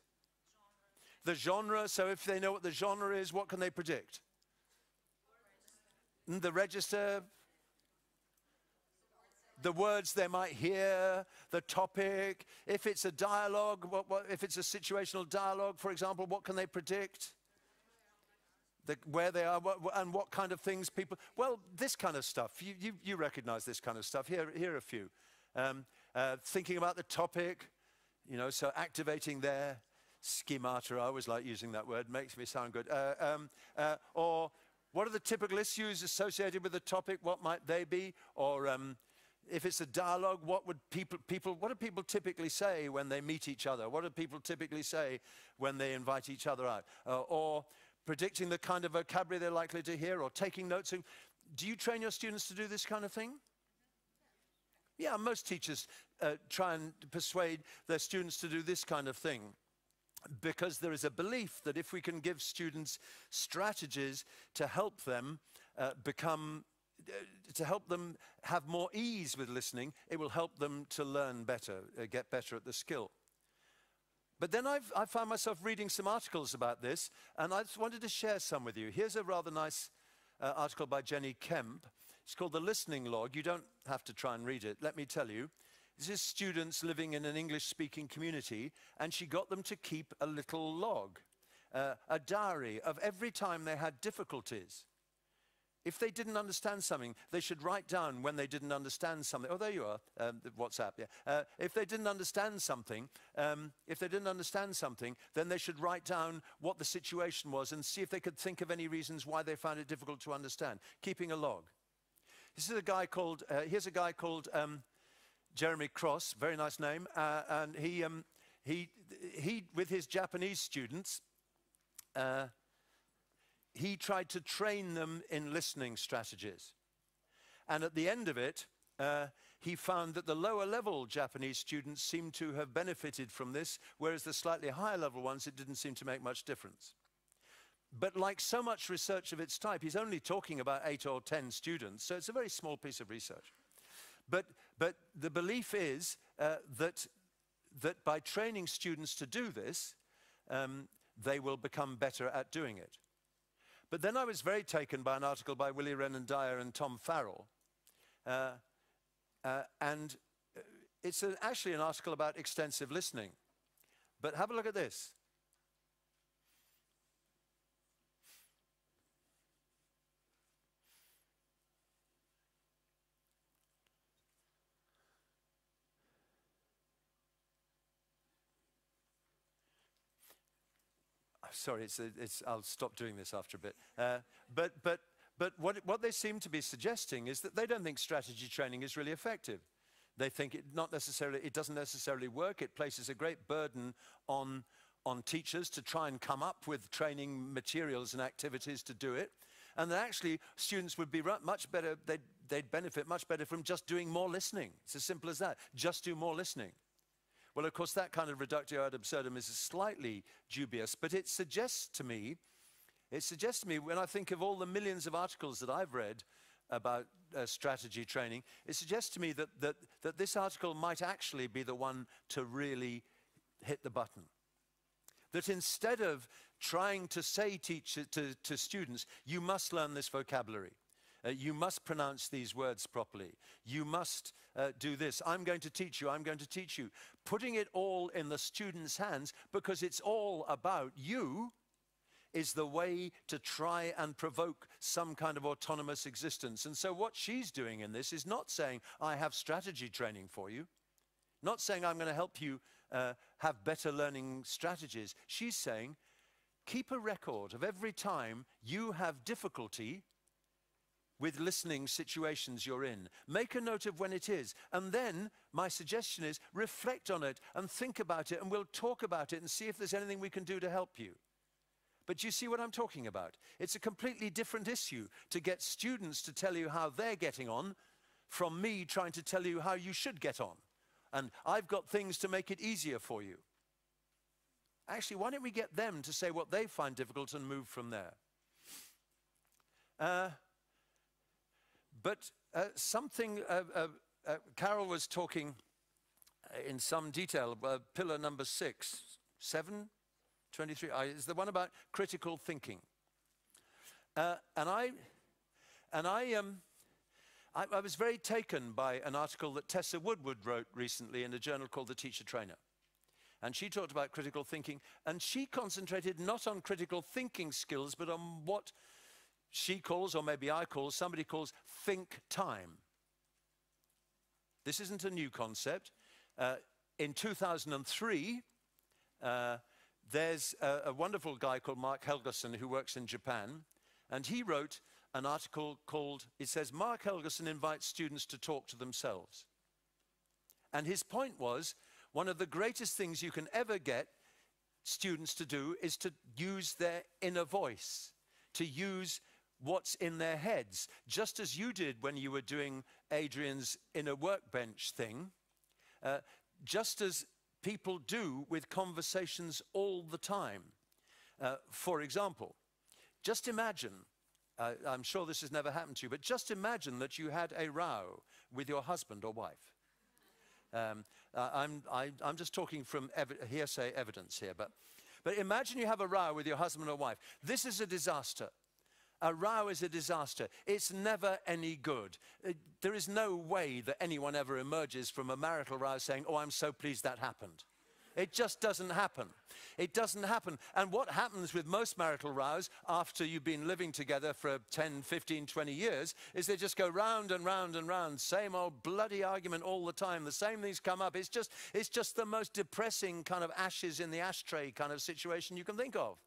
Genre. The genre. So if they know what the genre is, what can they predict? The register the words they might hear, the topic. If it's a dialogue, what, what, if it's a situational dialogue, for example, what can they predict? The, where they are what, and what kind of things people. Well, this kind of stuff. You, you, you recognize this kind of stuff. Here, here are a few. Um, uh, thinking about the topic, you know, so activating their schemata. I always like using that word, makes me sound good. Uh, um, uh, or what are the typical issues associated with the topic? What might they be? Or um, if it's a dialogue, what would people, people, what do people typically say when they meet each other? What do people typically say when they invite each other out? Uh, or predicting the kind of vocabulary they're likely to hear or taking notes. Do you train your students to do this kind of thing? Yeah, most teachers uh, try and persuade their students to do this kind of thing because there is a belief that if we can give students strategies to help them uh, become to help them have more ease with listening, it will help them to learn better, uh, get better at the skill. But then I've, I found myself reading some articles about this, and I just wanted to share some with you. Here's a rather nice uh, article by Jenny Kemp. It's called The Listening Log. You don't have to try and read it. Let me tell you. This is students living in an English speaking community, and she got them to keep a little log, uh, a diary of every time they had difficulties. If they didn't understand something, they should write down when they didn't understand something. Oh, there you are, um, WhatsApp. Yeah. Uh, if they didn't understand something, um, if they didn't understand something, then they should write down what the situation was and see if they could think of any reasons why they found it difficult to understand. Keeping a log. This is a guy called. Uh, here's a guy called um, Jeremy Cross. Very nice name, uh, and he um, he he with his Japanese students. He tried to train them in listening strategies. And at the end of it, uh, he found that the lower level Japanese students seemed to have benefited from this, whereas the slightly higher level ones, it didn't seem to make much difference. But like so much research of its type, he's only talking about eight or ten students, so it's a very small piece of research. But, but the belief is uh, that, that by training students to do this, um, they will become better at doing it. But then I was very taken by an article by Willy Renandya and Tom Farrell. Uh, uh, and uh, it's actually an article about extensive listening. But have a look at this. Sorry, it's, it's, I'll stop doing this after a bit. Uh, but but, but what, what they seem to be suggesting is that they don't think strategy training is really effective. They think it, not necessarily, it doesn't necessarily work. It places a great burden on, on teachers to try and come up with training materials and activities to do it. And that actually students would be much better, they'd, they'd benefit much better from just doing more listening. It's as simple as that. Just do more listening. Well, of course, that kind of reductio ad absurdum is slightly dubious, but it suggests to me, it suggests to me when I think of all the millions of articles that I've read about uh, strategy training, it suggests to me that, that, that this article might actually be the one to really hit the button. That instead of trying to say teach, to, to students, you must learn this vocabulary, uh, you must pronounce these words properly. You must uh, do this. I'm going to teach you. I'm going to teach you. Putting it all in the student's hands because it's all about you is the way to try and provoke some kind of autonomous existence. And so, what she's doing in this is not saying, I have strategy training for you, not saying, I'm going to help you uh, have better learning strategies. She's saying, keep a record of every time you have difficulty with listening situations you're in. Make a note of when it is. And then my suggestion is reflect on it and think about it, and we'll talk about it and see if there's anything we can do to help you. But you see what I'm talking about? It's a completely different issue to get students to tell you how they're getting on from me trying to tell you how you should get on. And I've got things to make it easier for you. Actually, why don't we get them to say what they find difficult and move from there? Uh, but uh, something, uh, uh, uh Carol was talking in some detail pillar number six, seven, 23, is the one about critical thinking. Uh, and I, and I, um, I, I was very taken by an article that Tessa Woodward wrote recently in a journal called The Teacher Trainer. And she talked about critical thinking, and she concentrated not on critical thinking skills, but on what she calls, or maybe I call, somebody calls think time. This isn't a new concept. Uh, in 2003, uh, there's a, a, wonderful guy called Marc Helgesen who works in Japan, and he wrote an article called, it says, Marc Helgesen invites students to talk to themselves. And his point was one of the greatest things you can ever get students to do is to use their inner voice, to use what's in their heads, just as you did when you were doing Adrian's inner workbench thing, uh, just as people do with conversations all the time. Uh, for example, just imagine Uh, I'm sure this has never happened to you, but just imagine that you had a row with your husband or wife. Um, I'm, I, am just talking from evi hearsay evidence here, but, but imagine you have a row with your husband or wife. This is a disaster. A row is a disaster. It's never any good. Uh, there is no way that anyone ever emerges from a marital row saying, Oh, I'm so pleased that happened. It just doesn't happen. It doesn't happen. And what happens with most marital rows after you've been living together for 10, 15, 20 years is they just go round and round and round. Same old bloody argument all the time. The same things come up. It's just, it's just the most depressing kind of ashes in the ashtray kind of situation you can think of.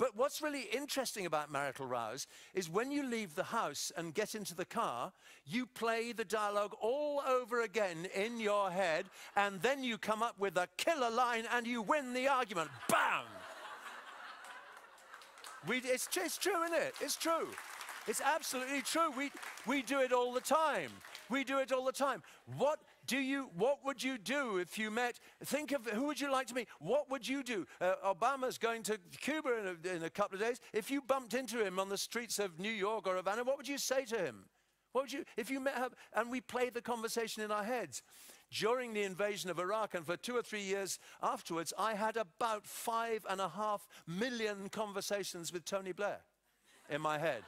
But what's really interesting about marital rows is when you leave the house and get into the car, you play the dialogue all over again in your head, and then you come up with a killer line and you win the argument. Bam! We, it's, it's true, isn't it? It's true. It's absolutely true. We, we do it all the time. We do it all the time. What do you, what would you do if you met, think of who would you like to meet? What would you do? Uh, Obama's going to Cuba in a, in a couple of days. If you bumped into him on the streets of New York or Havana, what would you say to him? What would you, if you met her, and we played the conversation in our heads. During the invasion of Iraq and for two or three years afterwards, I had about five and a half million conversations with Tony Blair in my head.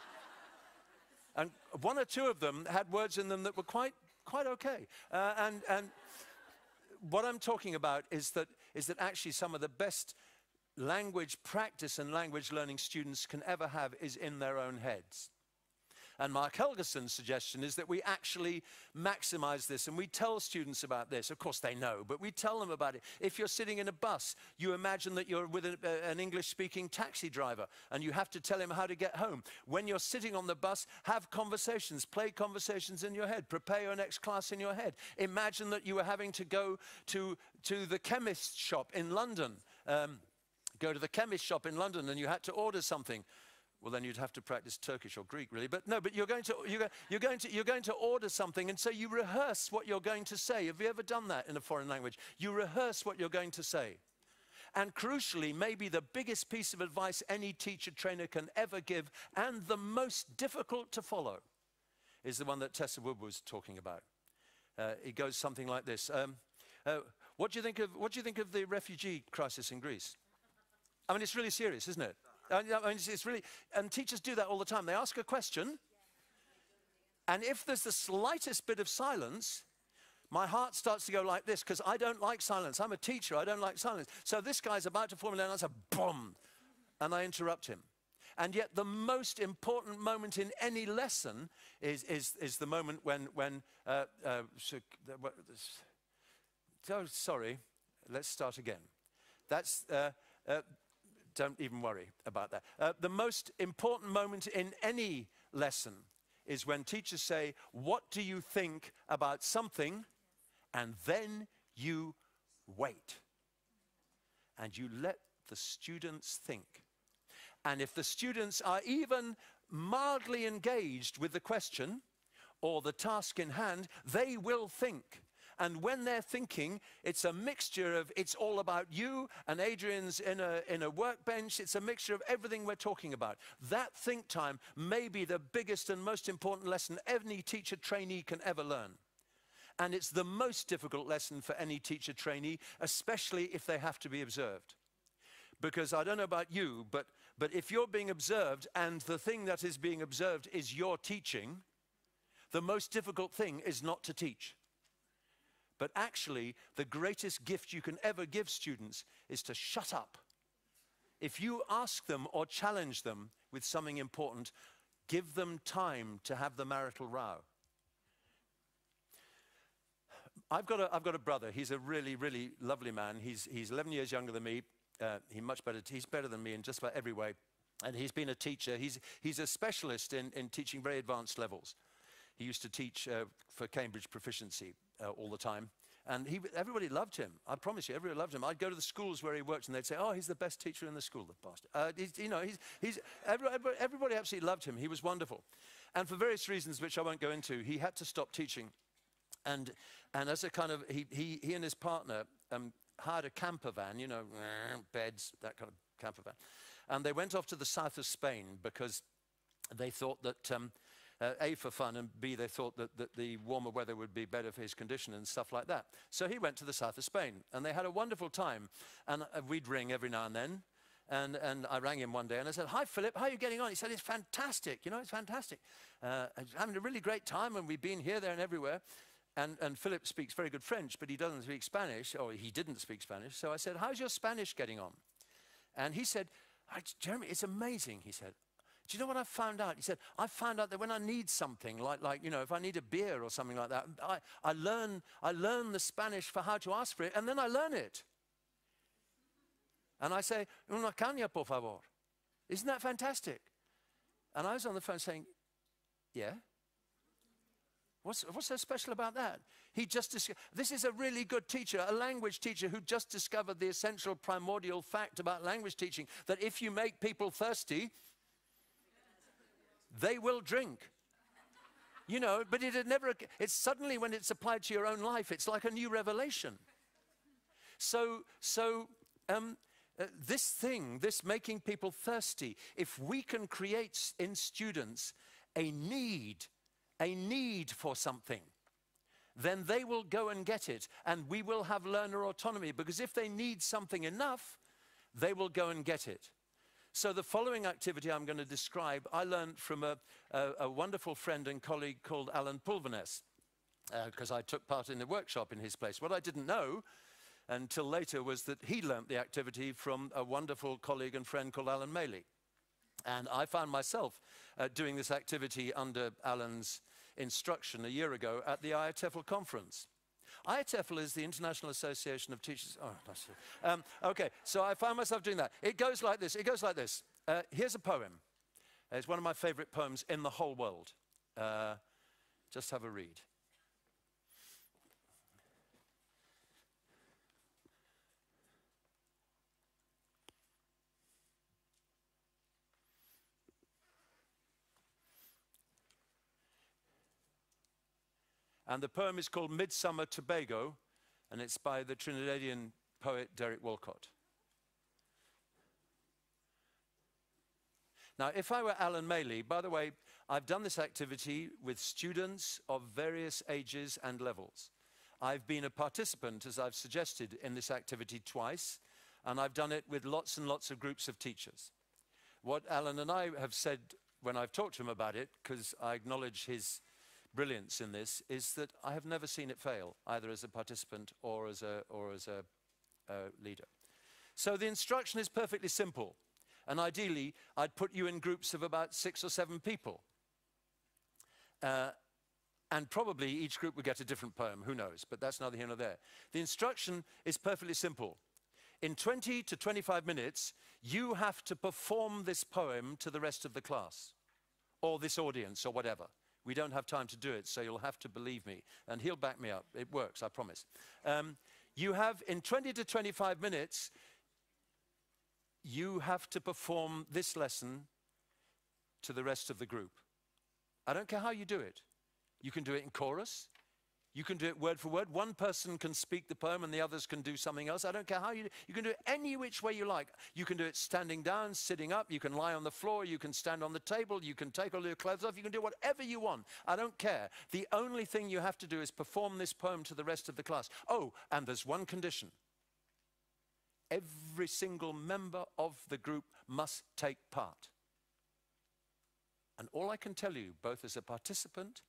And one or two of them had words in them that were quite quite okay. Uh, and, and what I'm talking about is that, is that actually some of the best language practice and language learning students can ever have is in their own heads. And Marc Helgesen's suggestion is that we actually maximize this and we tell students about this. Of course, they know, but we tell them about it. If you're sitting in a bus, you imagine that you're with an English speaking taxi driver and you have to tell him how to get home. When you're sitting on the bus, have conversations, play conversations in your head, prepare your next class in your head. Imagine that you were having to go to, to the chemist shop in London. Um, go to the chemist shop in London and you had to order something well, then you'd have to practice Turkish or Greek, really. But no, but you're going to, you're, you're, going to, you're going to order something, and so you rehearse what you're going to say. Have you ever done that in a foreign language? You rehearse what you're going to say. And crucially, maybe the biggest piece of advice any teacher trainer can ever give, and the most difficult to follow, is the one that Tessa Wood was talking about. Uh, it goes something like this. Um, uh, what, do you think of, what do you think of the refugee crisis in Greece? I mean, it's really serious, isn't it? I mean, it's really, and teachers do that all the time. They ask a question, and if there's the slightest bit of silence, my heart starts to go like this because I don't like silence. I'm a teacher, I don't like silence. So this guy's about to formulate an answer, boom, and I interrupt him. And yet, the most important moment in any lesson is, is, is the moment when, when uh, uh, oh, sorry, let's start again. That's, uh, uh don't even worry about that. Uh, the most important moment in any lesson is when teachers say, What do you think about something? And then you wait. And you let the students think. And if the students are even mildly engaged with the question or the task in hand, they will think. And when they're thinking, it's a mixture of it's all about you and Adrian's in a, in a workbench. It's a mixture of everything we're talking about. That think time may be the biggest and most important lesson any teacher trainee can ever learn. And it's the most difficult lesson for any teacher trainee, especially if they have to be observed. Because I don't know about you, but, but if you're being observed and the thing that is being observed is your teaching, the most difficult thing is not to teach. But actually, the greatest gift you can ever give students is to shut up. If you ask them or challenge them with something important, give them time to have the marital row. I've got a, I've got a brother. He's a really, really lovely man. He's, he's 11 years younger than me. Uh, he's much better. He's better than me in just about every way. And he's been a teacher. He's, he's a specialist in, in teaching very advanced levels. He used to teach uh, for Cambridge proficiency uh, all the time. And he, everybody loved him. I promise you, everybody loved him. I'd go to the schools where he worked, and they'd say, "Oh, he's the best teacher in the school." The bastard. Uh, you know, he's, he's everybody, everybody absolutely loved him. He was wonderful, and for various reasons which I won't go into, he had to stop teaching. And and as a kind of he he, he and his partner um, hired a camper van, you know, beds, that kind of camper van, and they went off to the south of Spain because they thought that um, uh, A, for fun, and B, they thought that, that the warmer weather would be better for his condition and stuff like that. So he went to the south of Spain, and they had a wonderful time. And uh, we'd ring every now and then. And, and I rang him one day and I said, Hi, Philip, how are you getting on? He said, It's fantastic. You know, it's fantastic. Uh, having a really great time, and we've been here, there, and everywhere. And, and Philip speaks very good French, but he doesn't speak Spanish, or he didn't speak Spanish. So I said, How's your Spanish getting on? And he said, Jeremy, it's amazing, he said. Do you know what I found out? He said, I found out that when I need something, like, like you know, if I need a beer or something like that, I, I, learn, I learn the Spanish for how to ask for it, and then I learn it. And I say, una caña, por favor. Isn't that fantastic? And I was on the phone saying, yeah. What's, what's so special about that? He just this is a really good teacher, a language teacher who just discovered the essential primordial fact about language teaching that if you make people thirsty, they will drink. You know, but it had never, it's suddenly when it's applied to your own life, it's like a new revelation. So, so um, uh, this thing, this making people thirsty, if we can create in students a need, a need for something, then they will go and get it, and we will have learner autonomy. Because if they need something enough, they will go and get it. So the following activity I'm going to describe, I learned from a, a, a wonderful friend and colleague called Alan Pulverness, because uh, I took part in the workshop in his place. What I didn't know until later was that he learnt the activity from a wonderful colleague and friend called Alan Maley. And I found myself uh, doing this activity under Alan's instruction a year ago at the IATEFL conference. IATEFL is the International Association of Teachers. Oh. Um, okay, so I found myself doing that. It goes like this. It goes like this. Uh, here's a poem. It's one of my favorite poems in the whole world. Uh, just have a read. And the poem is called Midsummer Tobago, and it's by the Trinidadian poet Derek Walcott. Now, if I were Alan Maley, by the way, I've done this activity with students of various ages and levels. I've been a participant, as I've suggested, in this activity twice, and I've done it with lots and lots of groups of teachers. What Alan and I have said when I've talked to him about it, because I acknowledge his brilliance in this is that I have never seen it fail, either as a participant or as a, or as a, a leader. So the instruction is perfectly simple. And ideally, I'd put you in groups of about six or seven people. Uh, and probably each group would get a different poem, who knows, but that's neither here nor there. The instruction is perfectly simple. In 20 to 25 minutes, you have to perform this poem to the rest of the class, or this audience, or whatever. We don't have time to do it, so you'll have to believe me. And he'll back me up. It works, I promise. Um, you have, in 20 to 25 minutes, you have to perform this lesson to the rest of the group. I don't care how you do it. You can do it in chorus. You can do it word for word. One person can speak the poem and the others can do something else. I don't care how you do it. You can do it any which way you like. You can do it standing down, sitting up. You can lie on the floor. You can stand on the table. You can take all your clothes off. You can do whatever you want. I don't care. The only thing you have to do is perform this poem to the rest of the class. Oh, and there's one condition. Every single member of the group must take part. And all I can tell you, both as a participant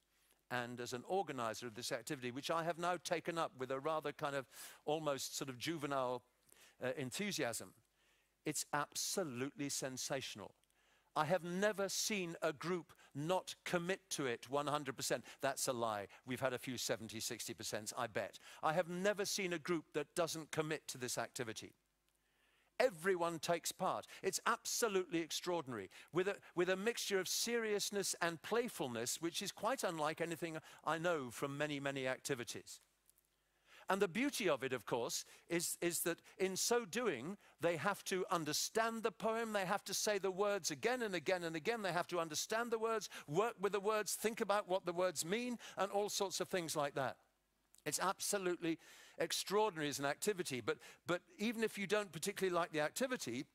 and as an organizer of this activity, which I have now taken up with a rather kind of almost sort of juvenile uh, enthusiasm, it's absolutely sensational. I have never seen a group not commit to it 100%. That's a lie. We've had a few 70, 60%, I bet. I have never seen a group that doesn't commit to this activity. Everyone takes part. It's absolutely extraordinary, with a, with a mixture of seriousness and playfulness, which is quite unlike anything I know from many, many activities. And the beauty of it, of course, is, is that in so doing, they have to understand the poem, they have to say the words again and again and again, they have to understand the words, work with the words, think about what the words mean, and all sorts of things like that. It's absolutely extraordinary as an activity, but, but even if you don't particularly like the activity,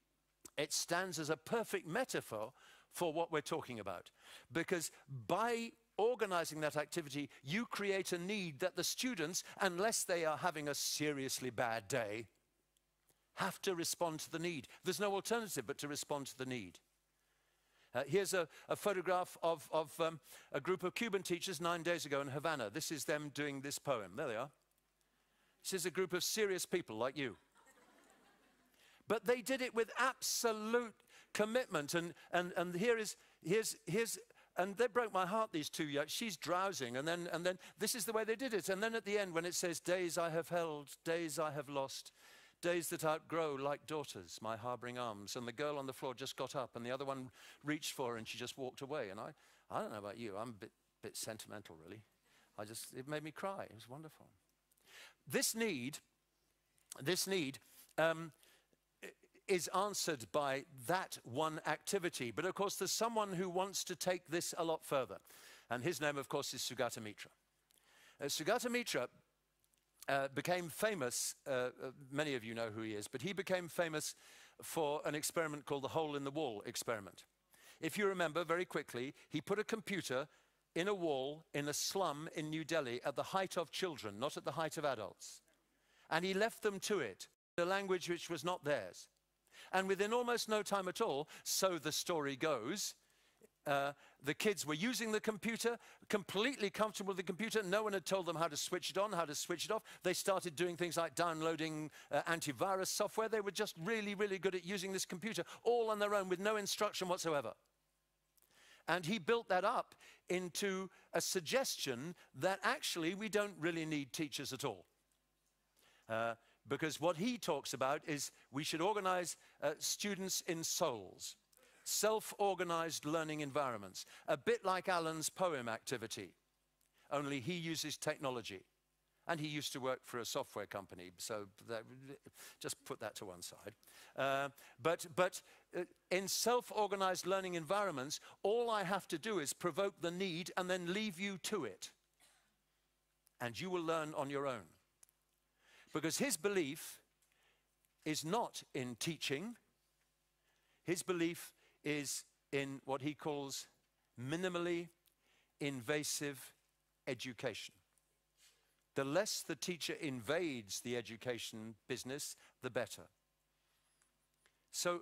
it stands as a perfect metaphor for what we're talking about. Because by organizing that activity, you create a need that the students, unless they are having a seriously bad day, have to respond to the need. There's no alternative but to respond to the need. Uh, here's a, a, photograph of, of um, a group of Cuban teachers nine days ago in Havana. This is them doing this poem. There they are. This is a group of serious people like you. but they did it with absolute commitment. And, and, and here is, here's, here's, and they broke my heart, these two young, she's drowsing. And then, and then this is the way they did it. And then at the end, when it says, days I have held, days I have lost, days that outgrow like daughters, my harboring arms. And the girl on the floor just got up and the other one reached for her and she just walked away. And I, I don't know about you, I'm a bit, bit sentimental, really. I just, it made me cry. It was wonderful. This need, this need, um, is answered by that one activity. But of course, there's someone who wants to take this a lot further. And his name, of course, is Sugata Mitra. Uh, Sugata Mitra uh, became famous, uh, uh, many of you know who he is, but he became famous for an experiment called the hole in the wall experiment. If you remember very quickly, he put a computer in a wall in a slum in New Delhi at the height of children, not at the height of adults. And he left them to it, a language which was not theirs. And within almost no time at all, so the story goes, uh, the kids were using the computer, completely comfortable with the computer. No one had told them how to switch it on, how to switch it off. They started doing things like downloading uh, antivirus software. They were just really, really good at using this computer, all on their own with no instruction whatsoever. And he built that up into a suggestion that actually we don't really need teachers at all. Uh, because what he talks about is we should organize uh, students in SOLEs, self organized learning environments, a bit like Alan's poem activity, only he uses technology. And he used to work for a software company, so that, just put that to one side. Uh, but but Uh, in self organized learning environments, all I have to do is provoke the need and then leave you to it. And you will learn on your own. Because his belief is not in teaching, his belief is in what he calls minimally invasive education. The less the teacher invades the education business, the better. So,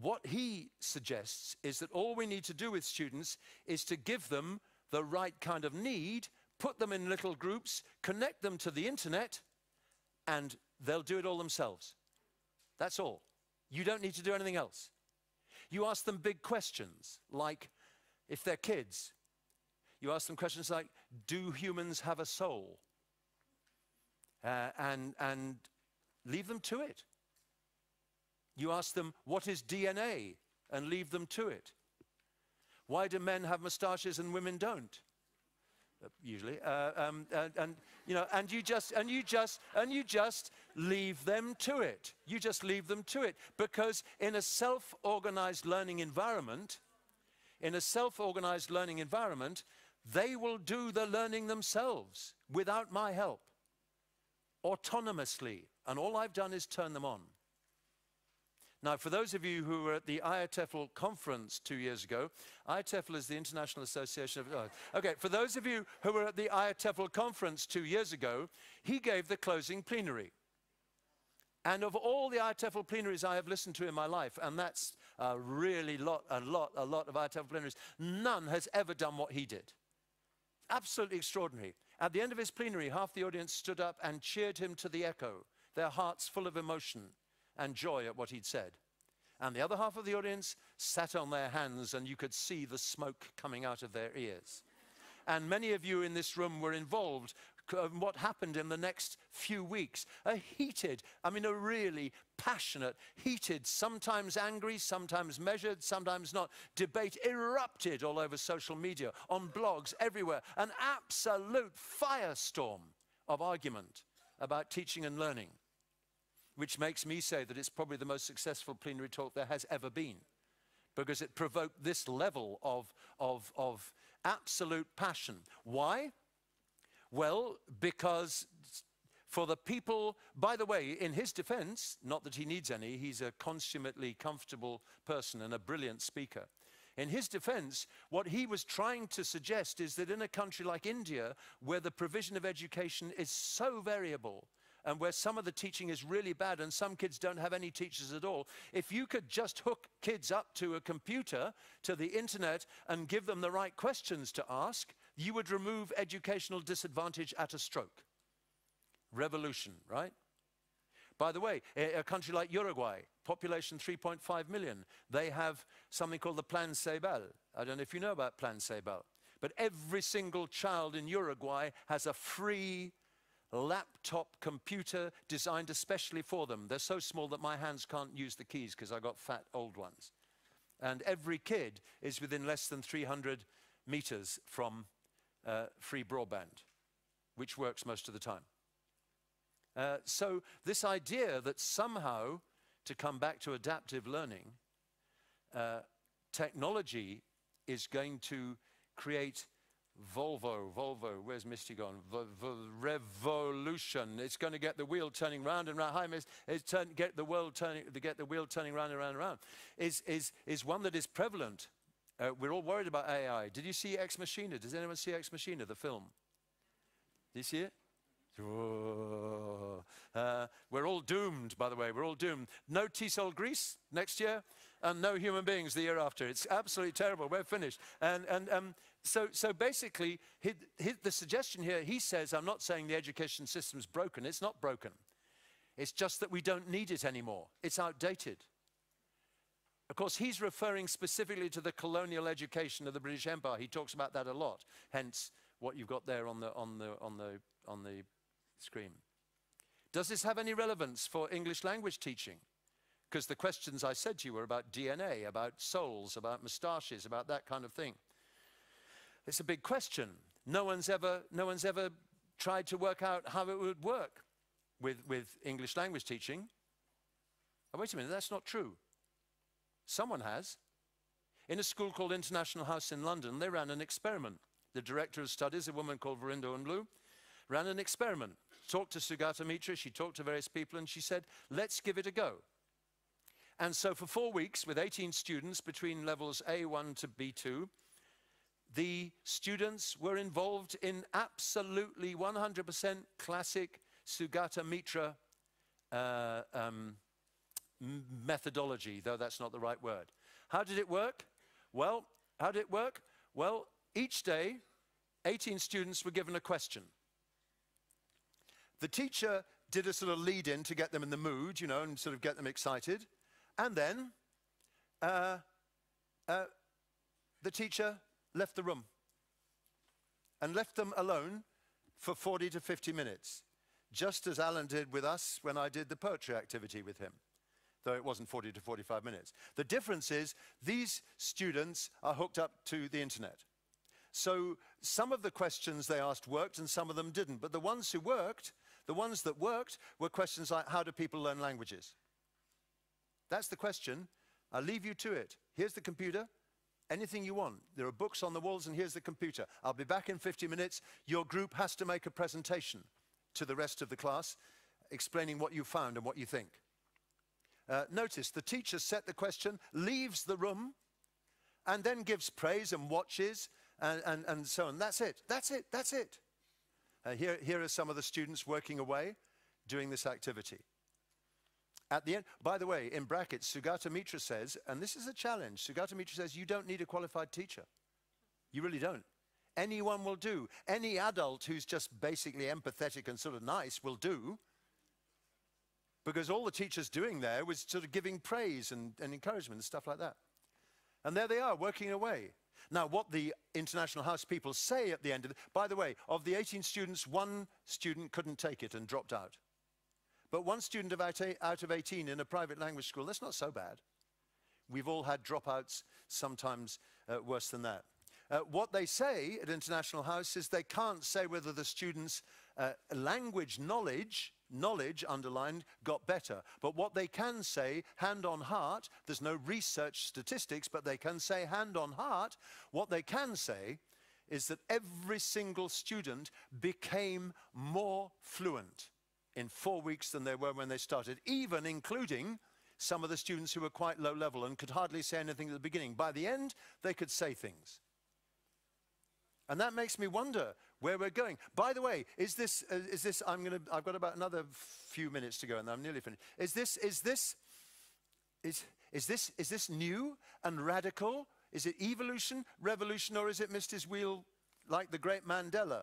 what he suggests is that all we need to do with students is to give them the right kind of need, put them in little groups, connect them to the internet, and they'll do it all themselves. That's all. You don't need to do anything else. You ask them big questions, like if they're kids, you ask them questions like Do humans have a soul? Uh, and, and leave them to it. You ask them, What is DNA? and leave them to it. Why do men have moustaches and women don't? Uh, usually, uh, um, and, and, you know, and you just, and you just, and you just leave them to it. You just leave them to it because in a self-organized learning environment, in a self-organized learning environment, they will do the learning themselves without my help, autonomously, and all I've done is turn them on. Now, for those of you who were at the IATEFL conference two years ago, IATEFL is the International Association of... Oh, okay, for those of you who were at the IATEFL conference two years ago, he gave the closing plenary. And of all the IATEFL plenaries I have listened to in my life, and that's a really lot, a lot, a lot of IATEFL plenaries, none has ever done what he did. Absolutely extraordinary. At the end of his plenary, half the audience stood up and cheered him to the echo, their hearts full of emotion and joy at what he'd said. And the other half of the audience sat on their hands, and you could see the smoke coming out of their ears. And many of you in this room were involved in what happened in the next few weeks. A heated, I mean, a really passionate, heated, sometimes angry, sometimes measured, sometimes not, debate erupted all over social media, on blogs, everywhere. An absolute firestorm of argument about teaching and learning which makes me say that it's probably the most successful plenary talk there has ever been because it provoked this level of, of, of absolute passion. Why? Well, because for the people, by the way, in his defense, not that he needs any, he's a consummately comfortable person and a brilliant speaker. In his defense, what he was trying to suggest is that in a country like India, where the provision of education is so variable, and where some of the teaching is really bad and some kids don't have any teachers at all, if you could just hook kids up to a computer, to the internet, and give them the right questions to ask, you would remove educational disadvantage at a stroke. Revolution, right? By the way, a, country like Uruguay, population 3.5 million, they have something called the Plan Ceibal. I don't know if you know about Plan Ceibal, but every single child in Uruguay has a free laptop computer designed especially for them. They're so small that my hands can't use the keys because I've got fat old ones. And every kid is within less than 300 meters from uh, free broadband, which works most of the time. Uh, so, this idea that somehow, to come back to adaptive learning, uh, technology is going to create Volvo, Volvo, where's Misty gone? V- v- revolution. It's going to get the wheel turning round and round. Hi, Miss. It's turn, get the world turning, get the wheel turning round and round and round. Is, is, is one that is prevalent. Uh, we're all worried about AI. Did you see Ex Machina? Does anyone see Ex Machina, the film? Did you see it? Uh, we're all doomed, by the way. We're all doomed. No TESOL Greece next year, and no human beings the year after. It's absolutely terrible. We're finished. And, and um, so, so basically, he, he, the suggestion here, he says, I'm not saying the education system's broken. It's not broken. It's just that we don't need it anymore. It's outdated. Of course, he's referring specifically to the colonial education of the British Empire. He talks about that a lot, hence what you've got there on the, on the, on the, on the screen. Does this have any relevance for English language teaching? Because the questions I said to you were about DNA, about souls, about moustaches, about that kind of thing. It's a big question. No one's ever, no one's ever tried to work out how it would work with, with English language teaching. Oh, wait a minute, that's not true. Someone has. In a school called International House in London, they ran an experiment. The director of studies, a woman called Varinder Unlu, ran an experiment. Talked to Sugata Mitra, she talked to various people, and she said, let's give it a go. And so for four weeks, with 18 students between levels A1 to B2, the students were involved in absolutely 100% classic Sugata Mitra uh, um, methodology, though that's not the right word. How did it work? Well, how did it work? Well, each day, 18 students were given a question. The teacher did a sort of lead in to get them in the mood, you know, and sort of get them excited. And then uh, uh, the teacher left the room and left them alone for 40 to 50 minutes, just as Alan did with us when I did the poetry activity with him, though it wasn't 40 to 45 minutes. The difference is these students are hooked up to the internet. So some of the questions they asked worked and some of them didn't. But the ones who worked, the ones that worked were questions like how do people learn languages? That's the question. I'll leave you to it. Here's the computer anything you want. There are books on the walls, and here's the computer. I'll be back in 50 minutes. Your group has to make a presentation to the rest of the class explaining what you found and what you think. Uh, notice the teacher set the question, leaves the room, and then gives praise and watches and, and, and so on. That's it. That's it. That's it. Uh, here, here are some of the students working away doing this activity. At the end, by the way, in brackets, Sugata Mitra says, and this is a challenge, Sugata Mitra says, you don't need a qualified teacher. You really don't. Anyone will do. Any adult who's just basically empathetic and sort of nice will do. Because all the teacher's doing there was sort of giving praise and, and encouragement and stuff like that. And there they are, working away. Now, what the International House people say at the end of it, by the way, of the 18 students, one student couldn't take it and dropped out. But one student out of 18 in a private language school, that's not so bad. We've all had dropouts, sometimes uh, worse than that. Uh, what they say at International House is they can't say whether the students' uh, language knowledge, knowledge underlined, got better. But what they can say, hand on heart, there's no research statistics, but they can say hand on heart, what they can say is that every single student became more fluent in four weeks than they were when they started, even including some of the students who were quite low level and could hardly say anything at the beginning. By the end, they could say things. And that makes me wonder where we're going. By the way, is this, uh, is this I'm to, I've got about another few minutes to go and I'm nearly finished. Is this, is this, is, is this, is this new and radical? Is it evolution, revolution, or is it Mr. Wheel like the great Mandala?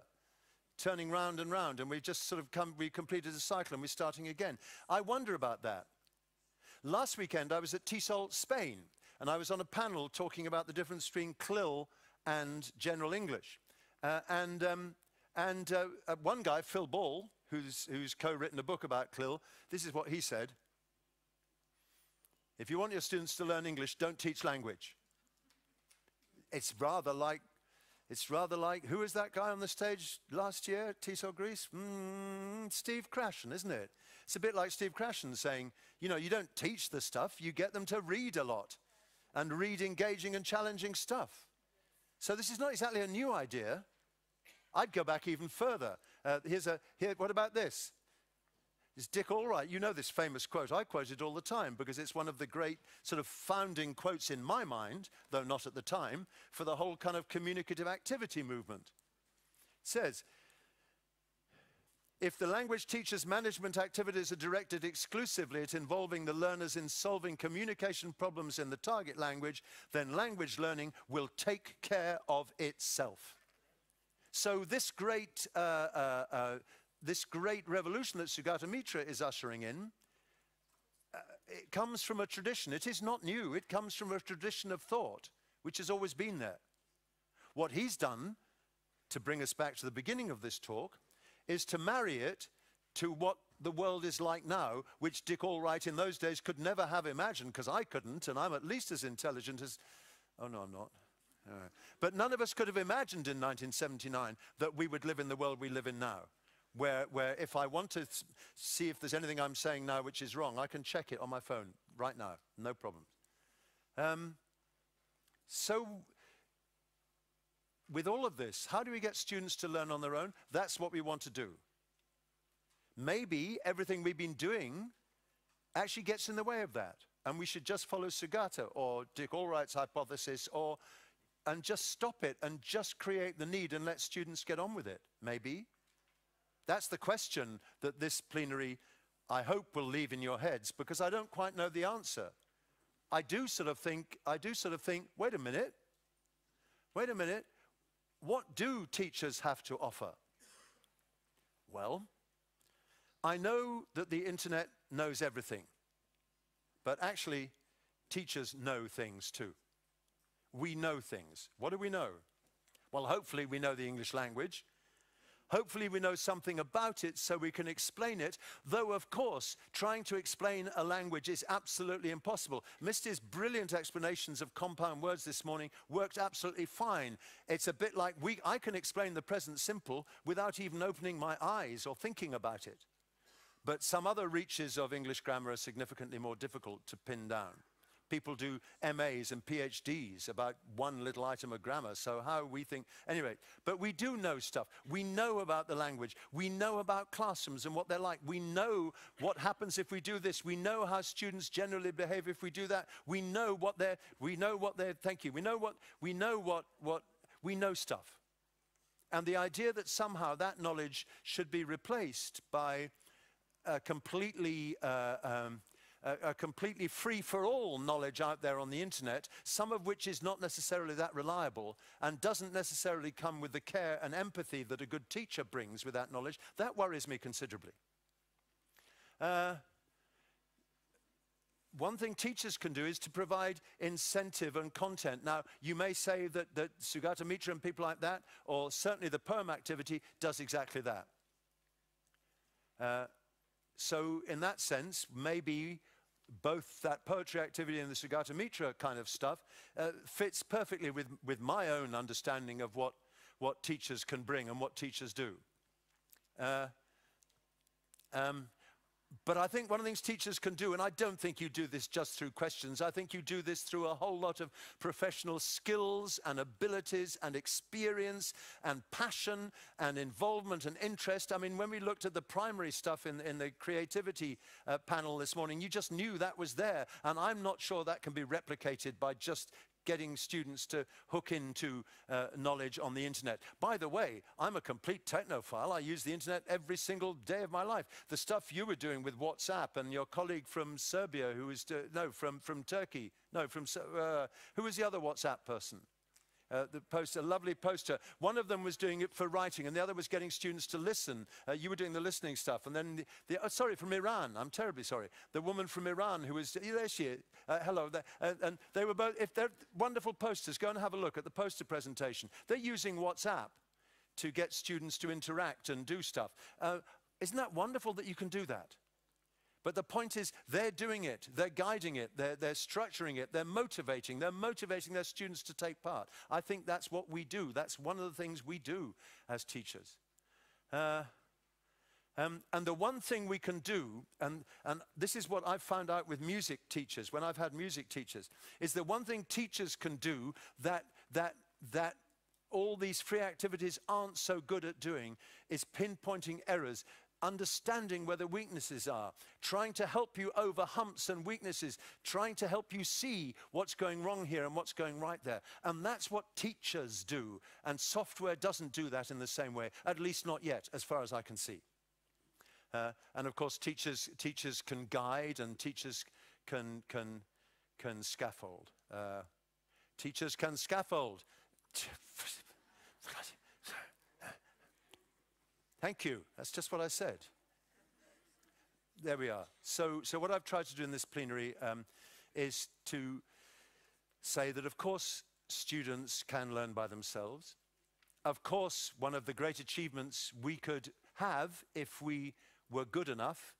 Turning round and round, and we've just sort of come, we completed the cycle and we're starting again. I wonder about that. Last weekend, I was at TESOL, Spain, and I was on a panel talking about the difference between CLIL and General English. Uh, and um, and uh, uh, one guy, Phil Ball, who's, who's co written a book about CLIL, this is what he said If you want your students to learn English, don't teach language. It's rather like it's rather like, who was that guy on the stage last year at TESOL Greece? Mm, Steve Krashen, isn't it? It's a bit like Steve Krashen saying, you know, you don't teach the stuff, you get them to read a lot and read engaging and challenging stuff. So this is not exactly a new idea. I'd go back even further. Uh, here's a, here, what about this? Is Dick Allwright? You know this famous quote. I quote it all the time because it's one of the great sort of founding quotes in my mind, though not at the time, for the whole kind of communicative activity movement. It says, if the language teacher's management activities are directed exclusively at involving the learners in solving communication problems in the target language, then language learning will take care of itself. So this great uh, uh, uh, this great revolution that Sugata Mitra is ushering in, uh, it comes from a tradition. It is not new. It comes from a tradition of thought, which has always been there. What he's done, to bring us back to the beginning of this talk, is to marry it to what the world is like now, which Dick Allwright in those days could never have imagined, because I couldn't, and I'm at least as intelligent as. Oh, no, I'm not. But none of us could have imagined in 1979 that we would live in the world we live in now where, where if I want to see if there's anything I'm saying now which is wrong, I can check it on my phone right now, no problem. Um, so, with all of this, how do we get students to learn on their own? That's what we want to do. Maybe everything we've been doing actually gets in the way of that, and we should just follow Sugata or Dick Allwright's hypothesis, or and just stop it and just create the need and let students get on with it. Maybe. That's the question that this plenary, I hope, will leave in your heads because I don't quite know the answer. I do sort of think, I do sort of think, wait a minute, wait a minute, what do teachers have to offer? Well, I know that the internet knows everything, but actually, teachers know things too. We know things. What do we know? Well, hopefully, we know the English language. Hopefully, we know something about it so we can explain it, though, of course, trying to explain a language is absolutely impossible. Misty's brilliant explanations of compound words this morning worked absolutely fine. It's a bit like we, I can explain the present simple without even opening my eyes or thinking about it. But some other reaches of English grammar are significantly more difficult to pin down. People do MAs and PhDs about one little item of grammar. So how we think, anyway, but we do know stuff. We know about the language. We know about classrooms and what they're like. We know what happens if we do this. We know how students generally behave if we do that. We know what they're, we know what they're, thank you. We know what, we know what, what, we know stuff. And the idea that somehow that knowledge should be replaced by a completely uh, um, a, a completely free for all knowledge out there on the internet, some of which is not necessarily that reliable and doesn't necessarily come with the care and empathy that a good teacher brings with that knowledge, that worries me considerably. Uh, one thing teachers can do is to provide incentive and content. Now, you may say that, that Sugata Mitra and people like that, or certainly the PERM activity, does exactly that. Uh, so, in that sense, maybe both that poetry activity and the Sugata Mitra kind of stuff uh, fits perfectly with, with my own understanding of what, what teachers can bring and what teachers do. Uh, um, but I think one of the things teachers can do, and I don't think you do this just through questions, I think you do this through a whole lot of professional skills and abilities and experience and passion and involvement and interest. I mean, when we looked at the primary stuff in, in the creativity uh, panel this morning, you just knew that was there. And I'm not sure that can be replicated by just getting students to hook into uh, knowledge on the internet. By the way, I'm a complete technophile. I use the internet every single day of my life. The stuff you were doing with WhatsApp and your colleague from Serbia, who was, no, from, from Turkey, no, from, uh, who was the other WhatsApp person? Uh, the poster, a lovely poster. One of them was doing it for writing, and the other was getting students to listen. Uh, you were doing the listening stuff. And then, the, the, oh, sorry, from Iran. I'm terribly sorry. The woman from Iran who was, there she is. Uh, hello. Uh, and they were both, if they're wonderful posters, go and have a look at the poster presentation. They're using WhatsApp to get students to interact and do stuff. Uh, isn't that wonderful that you can do that? But the point is, they're doing it, they're guiding it, they're, they're structuring it, they're motivating, they're motivating their students to take part. I think that's what we do. That's one of the things we do as teachers. Uh, um, and the one thing we can do, and, and this is what I've found out with music teachers, when I've had music teachers, is the one thing teachers can do that, that, that all these free activities aren't so good at doing is pinpointing errors understanding where the weaknesses are, trying to help you over humps and weaknesses, trying to help you see what's going wrong here and what's going right there. And that's what teachers do. And software doesn't do that in the same way, at least not yet, as far as I can see. Uh, and of course, teachers, teachers can guide and teachers can, can, can scaffold. Uh, teachers can scaffold. Thank you. That's just what I said. There we are. So, so what I've tried to do in this plenary um, is to say that, of course, students can learn by themselves. Of course, one of the great achievements we could have if we were good enough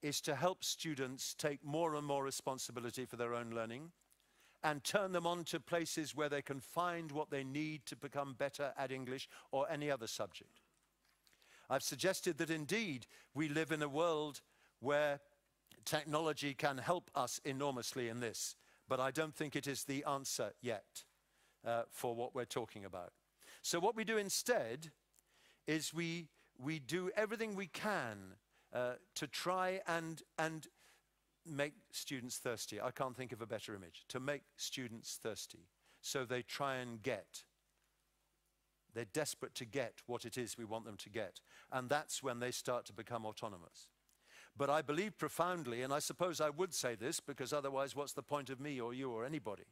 is to help students take more and more responsibility for their own learning and turn them on to places where they can find what they need to become better at English or any other subject. I've suggested that indeed we live in a world where technology can help us enormously in this, but I don't think it is the answer yet uh, for what we're talking about. So, what we do instead is we, we do everything we can uh, to try and, and make students thirsty. I can't think of a better image. To make students thirsty. So they try and get they're desperate to get what it is we want them to get. And that's when they start to become autonomous. But I believe profoundly, and I suppose I would say this because otherwise, what's the point of me or you or anybody?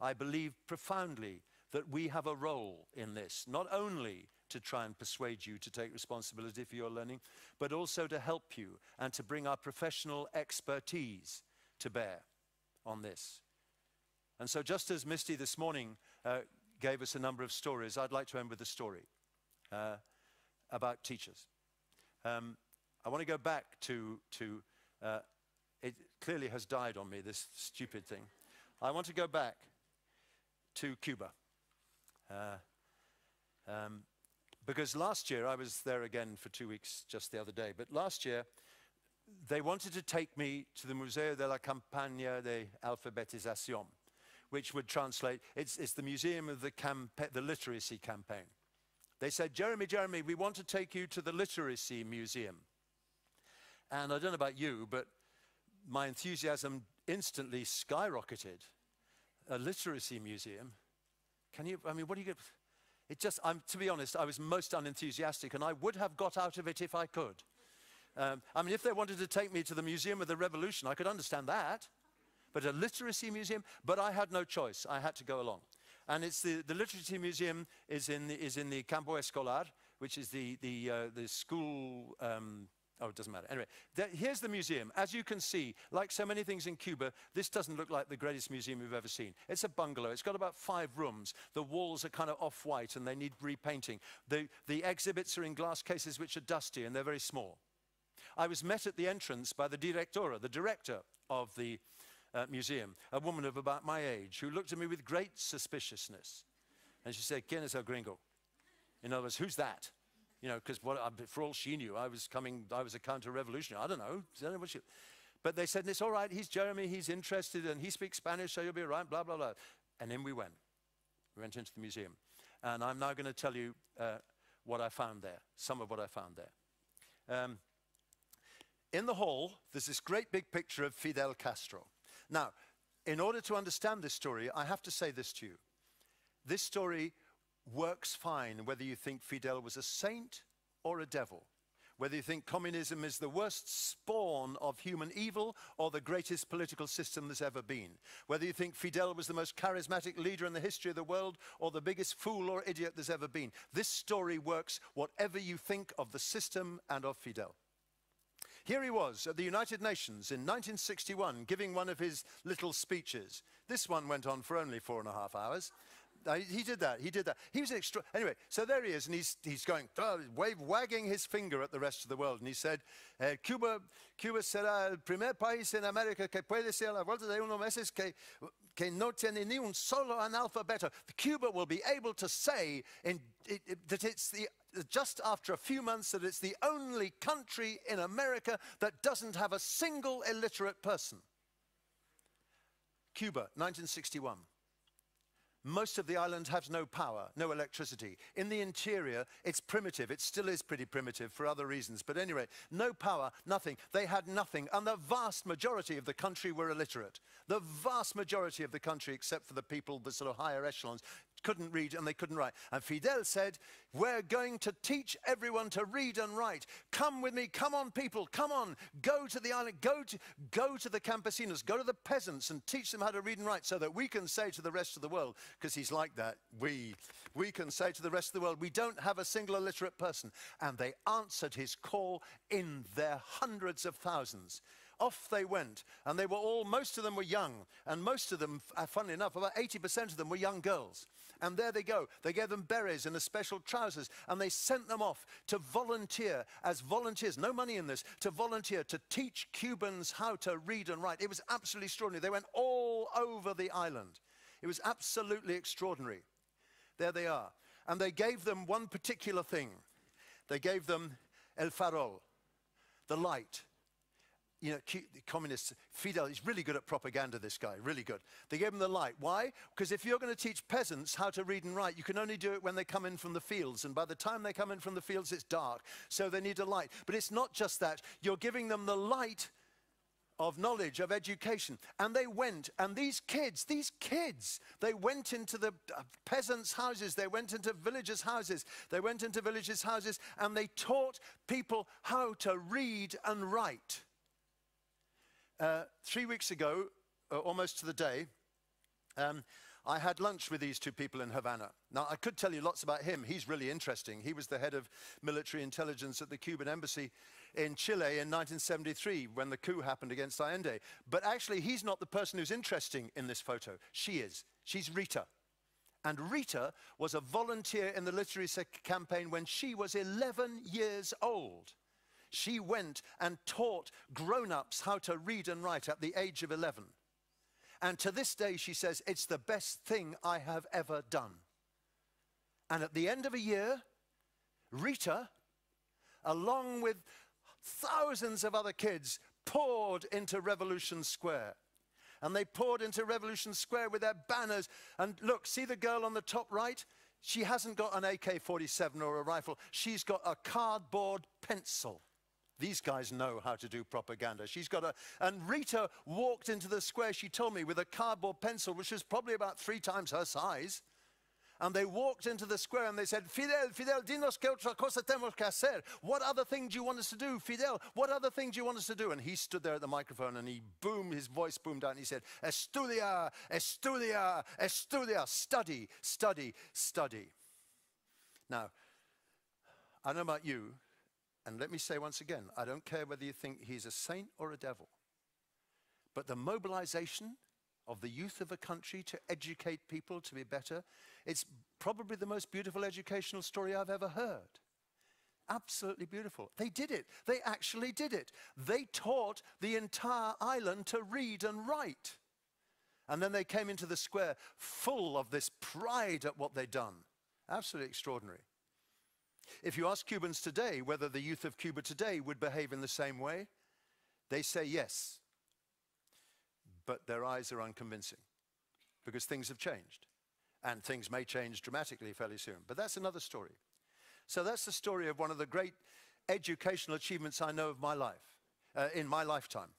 I believe profoundly that we have a role in this, not only to try and persuade you to take responsibility for your learning, but also to help you and to bring our professional expertise to bear on this. And so, just as Misty this morning uh, gave us a number of stories. I'd like to end with a story uh, about teachers. Um, I want to go back to, to uh, it clearly has died on me, this stupid thing. I want to go back to Cuba. Uh, um, because last year, I was there again for two weeks just the other day, but last year, they wanted to take me to the Museo de la Campaña de Alfabetización which would translate, it's, it's the Museum of the, the Literacy Campaign. They said, Jeremy, Jeremy, we want to take you to the Literacy Museum. And I don't know about you, but my enthusiasm instantly skyrocketed. A literacy museum? Can you, I mean, what do you get? It just, I'm, to be honest, I was most unenthusiastic, and I would have got out of it if I could. Um, I mean, if they wanted to take me to the Museum of the Revolution, I could understand that but a literacy museum. But I had no choice. I had to go along. And it's the, the literacy museum is in the, is in the Campo Escolar, which is the, the, uh, the school. Um, oh, it doesn't matter. Anyway, here's the museum. As you can see, like so many things in Cuba, this doesn't look like the greatest museum you've ever seen. It's a bungalow. It's got about five rooms. The walls are kind of off white and they need repainting. The, the exhibits are in glass cases which are dusty and they're very small. I was met at the entrance by the directora, the director of the uh, museum, a woman of about my age, who looked at me with great suspiciousness. And she said, ¿Quién es el gringo? In other words, who's that? You know, because for all she knew, I was coming, I was a counter-revolutionary. I don't know. I don't know what she, but they said, it's all right, he's Jeremy, he's interested, and he speaks Spanish, so you'll be all right, blah, blah, blah. And in we went. We went into the museum. And I'm now going to tell you uh, what I found there, some of what I found there. Um, in the hall, there's this great big picture of Fidel Castro. Now, in order to understand this story, I have to say this to you. This story works fine whether you think Fidel was a saint or a devil whether you think communism is the worst spawn of human evil or the greatest political system there's ever been, whether you think Fidel was the most charismatic leader in the history of the world or the biggest fool or idiot there's ever been. This story works whatever you think of the system and of Fidel. Here he was at the United Nations in 1961 giving one of his little speeches. This one went on for only four and a half hours. He did that. He did that. He was extra. Anyway, so there he is, and he's, he's going, wave, wagging his finger at the rest of the world. And he said, eh, Cuba, Cuba será el primer país en América que puede ser a la vuelta de unos meses que, que no tiene ni un solo analfabeto. Cuba will be able to say in, it, it, that it's the just after a few months that it's the only country in America that doesn't have a single illiterate person. Cuba, 1961. Most of the island has no power, no electricity. In the interior, it's primitive. It still is pretty primitive for other reasons. But anyway, no power, nothing. They had nothing. And the vast majority of the country were illiterate. The vast majority of the country, except for the people, the sort of higher echelons, couldn't read and they couldn't write. And Fidel said, We're going to teach everyone to read and write. Come with me. Come on, people. Come on. Go to the island. Go to, go to the campesinos. Go to the peasants and teach them how to read and write so that we can say to the rest of the world, because he's like that, we, we can say to the rest of the world, we don't have a single illiterate person. And they answered his call in their hundreds of thousands off they went. And they were all, most of them were young. And most of them, uh, funnily enough, about 80% of them were young girls. And there they go. They gave them berets and a special trousers, and they sent them off to volunteer as volunteers, no money in this, to volunteer to teach Cubans how to read and write. It was absolutely extraordinary. They went all over the island. It was absolutely extraordinary. There they are. And they gave them one particular thing. They gave them El Farol, the light you know, the communists, Fidel, he's really good at propaganda, this guy, really good. They gave him the light. Why? Because if you're going to teach peasants how to read and write, you can only do it when they come in from the fields. And by the time they come in from the fields, it's dark. So they need a light. But it's not just that. You're giving them the light of knowledge, of education. And they went, and these kids, these kids, they went into the uh, peasants' houses, they went into villagers' houses, they went into villagers' houses, and they taught people how to read and write. Uh, three weeks ago, uh, almost to the day, um, I had lunch with these two people in Havana. Now, I could tell you lots about him. He's really interesting. He was the head of military intelligence at the Cuban embassy in Chile in 1973 when the coup happened against Allende. But actually, he's not the person who's interesting in this photo. She is. She's Rita. And Rita was a volunteer in the literary campaign when she was 11 years old she went and taught grown ups how to read and write at the age of 11. And to this day, she says, it's the best thing I have ever done. And at the end of a year, Rita, along with thousands of other kids, poured into Revolution Square. And they poured into Revolution Square with their banners. And look, see the girl on the top right? She hasn't got an AK 47 or a rifle, she's got a cardboard pencil. These guys know how to do propaganda. She's got a, and Rita walked into the square, she told me, with a cardboard pencil, which was probably about three times her size. And they walked into the square and they said, Fidel, Fidel, dinos que otra cosa tenemos que hacer. What other thing do you want us to do? Fidel, what other thing do you want us to do? And he stood there at the microphone and he boomed, his voice boomed out and he said, Estudia, estudia, estudia, study, study, study. Now, I don't know about you, and let me say once again, I don't care whether you think he's a saint or a devil, but the mobilization of the youth of a country to educate people to be better, it's probably the most beautiful educational story I've ever heard. Absolutely beautiful. They did it. They actually did it. They taught the entire island to read and write. And then they came into the square full of this pride at what they'd done. Absolutely extraordinary. If you ask Cubans today whether the youth of Cuba today would behave in the same way, they say yes. But their eyes are unconvincing because things have changed. And things may change dramatically fairly soon. But that's another story. So that's the story of one of the great educational achievements I know of my life, uh, in my lifetime.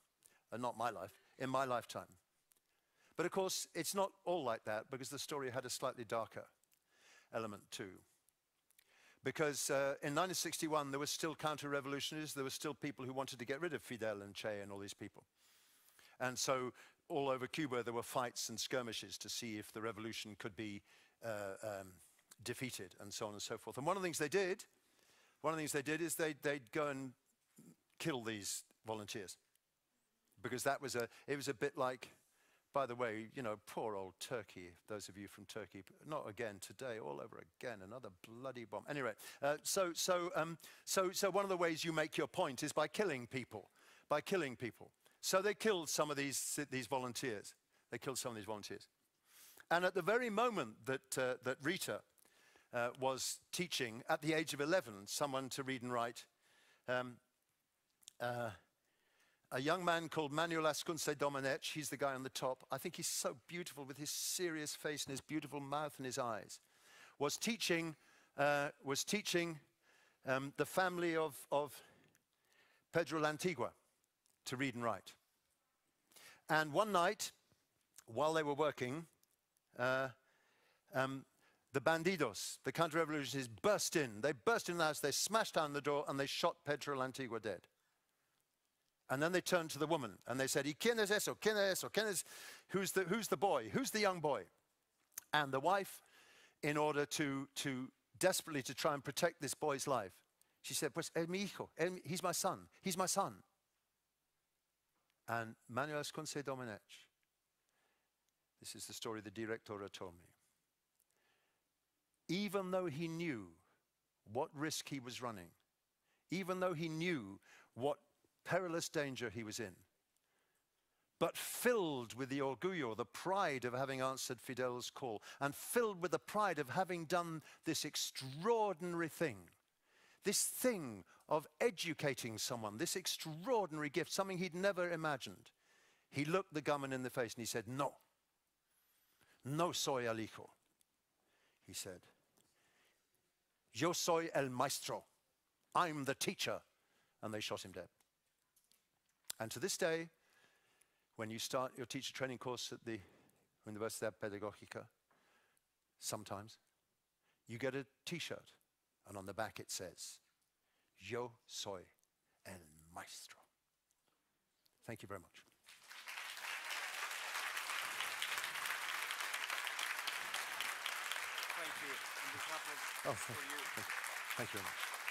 Uh, not my life, in my lifetime. But of course, it's not all like that because the story had a slightly darker element too. Because uh, in 1961, there were still counter revolutionaries, there were still people who wanted to get rid of Fidel and Che and all these people. And so, all over Cuba, there were fights and skirmishes to see if the revolution could be uh, um, defeated and so on and so forth. And one of the things they did, one of the things they did is they'd, they'd go and kill these volunteers. Because that was a, it was a bit like, by the way, you know, poor old Turkey, those of you from Turkey, not again today, all over again, another bloody bomb. Anyway, uh, so, so, um, so, so one of the ways you make your point is by killing people, by killing people. So they killed some of these, these volunteers. They killed some of these volunteers. And at the very moment that, uh, that Rita uh, was teaching, at the age of 11, someone to read and write, um, uh, a young man called Manuel Ascunce Domenech, he's the guy on the top, I think he's so beautiful with his serious face and his beautiful mouth and his eyes, was teaching, uh, was teaching um, the family of, of Pedro Lantigua to read and write. And one night, while they were working, uh, um, the bandidos, the counter-revolutionists, burst in. They burst in the house, they smashed down the door, and they shot Pedro Lantigua dead. And then they turned to the woman and they said, ¿Quién es eso? ¿Quién es eso? ¿Quién es, who's, the, who's the boy? Who's the young boy? And the wife, in order to, to desperately to try and protect this boy's life, she said, pues es mi hijo. He's my son. He's my son. And Manuel Ascunce Domenech, this is the story the director told me. Even though he knew what risk he was running, even though he knew what perilous danger he was in. But filled with the orgullo, the pride of having answered Fidel's call, and filled with the pride of having done this extraordinary thing, this thing of educating someone, this extraordinary gift, something he'd never imagined, he looked the gunman in the face and he said, No, no soy el hijo. He said, Yo soy el maestro. I'm the teacher. And they shot him dead. And to this day, when you start your teacher training course at the Universidad Pedagógica, sometimes you get a t shirt, and on the back it says, Yo soy el maestro. Thank you very much. Thank you. Behalf of Oh, for you. thank you very much.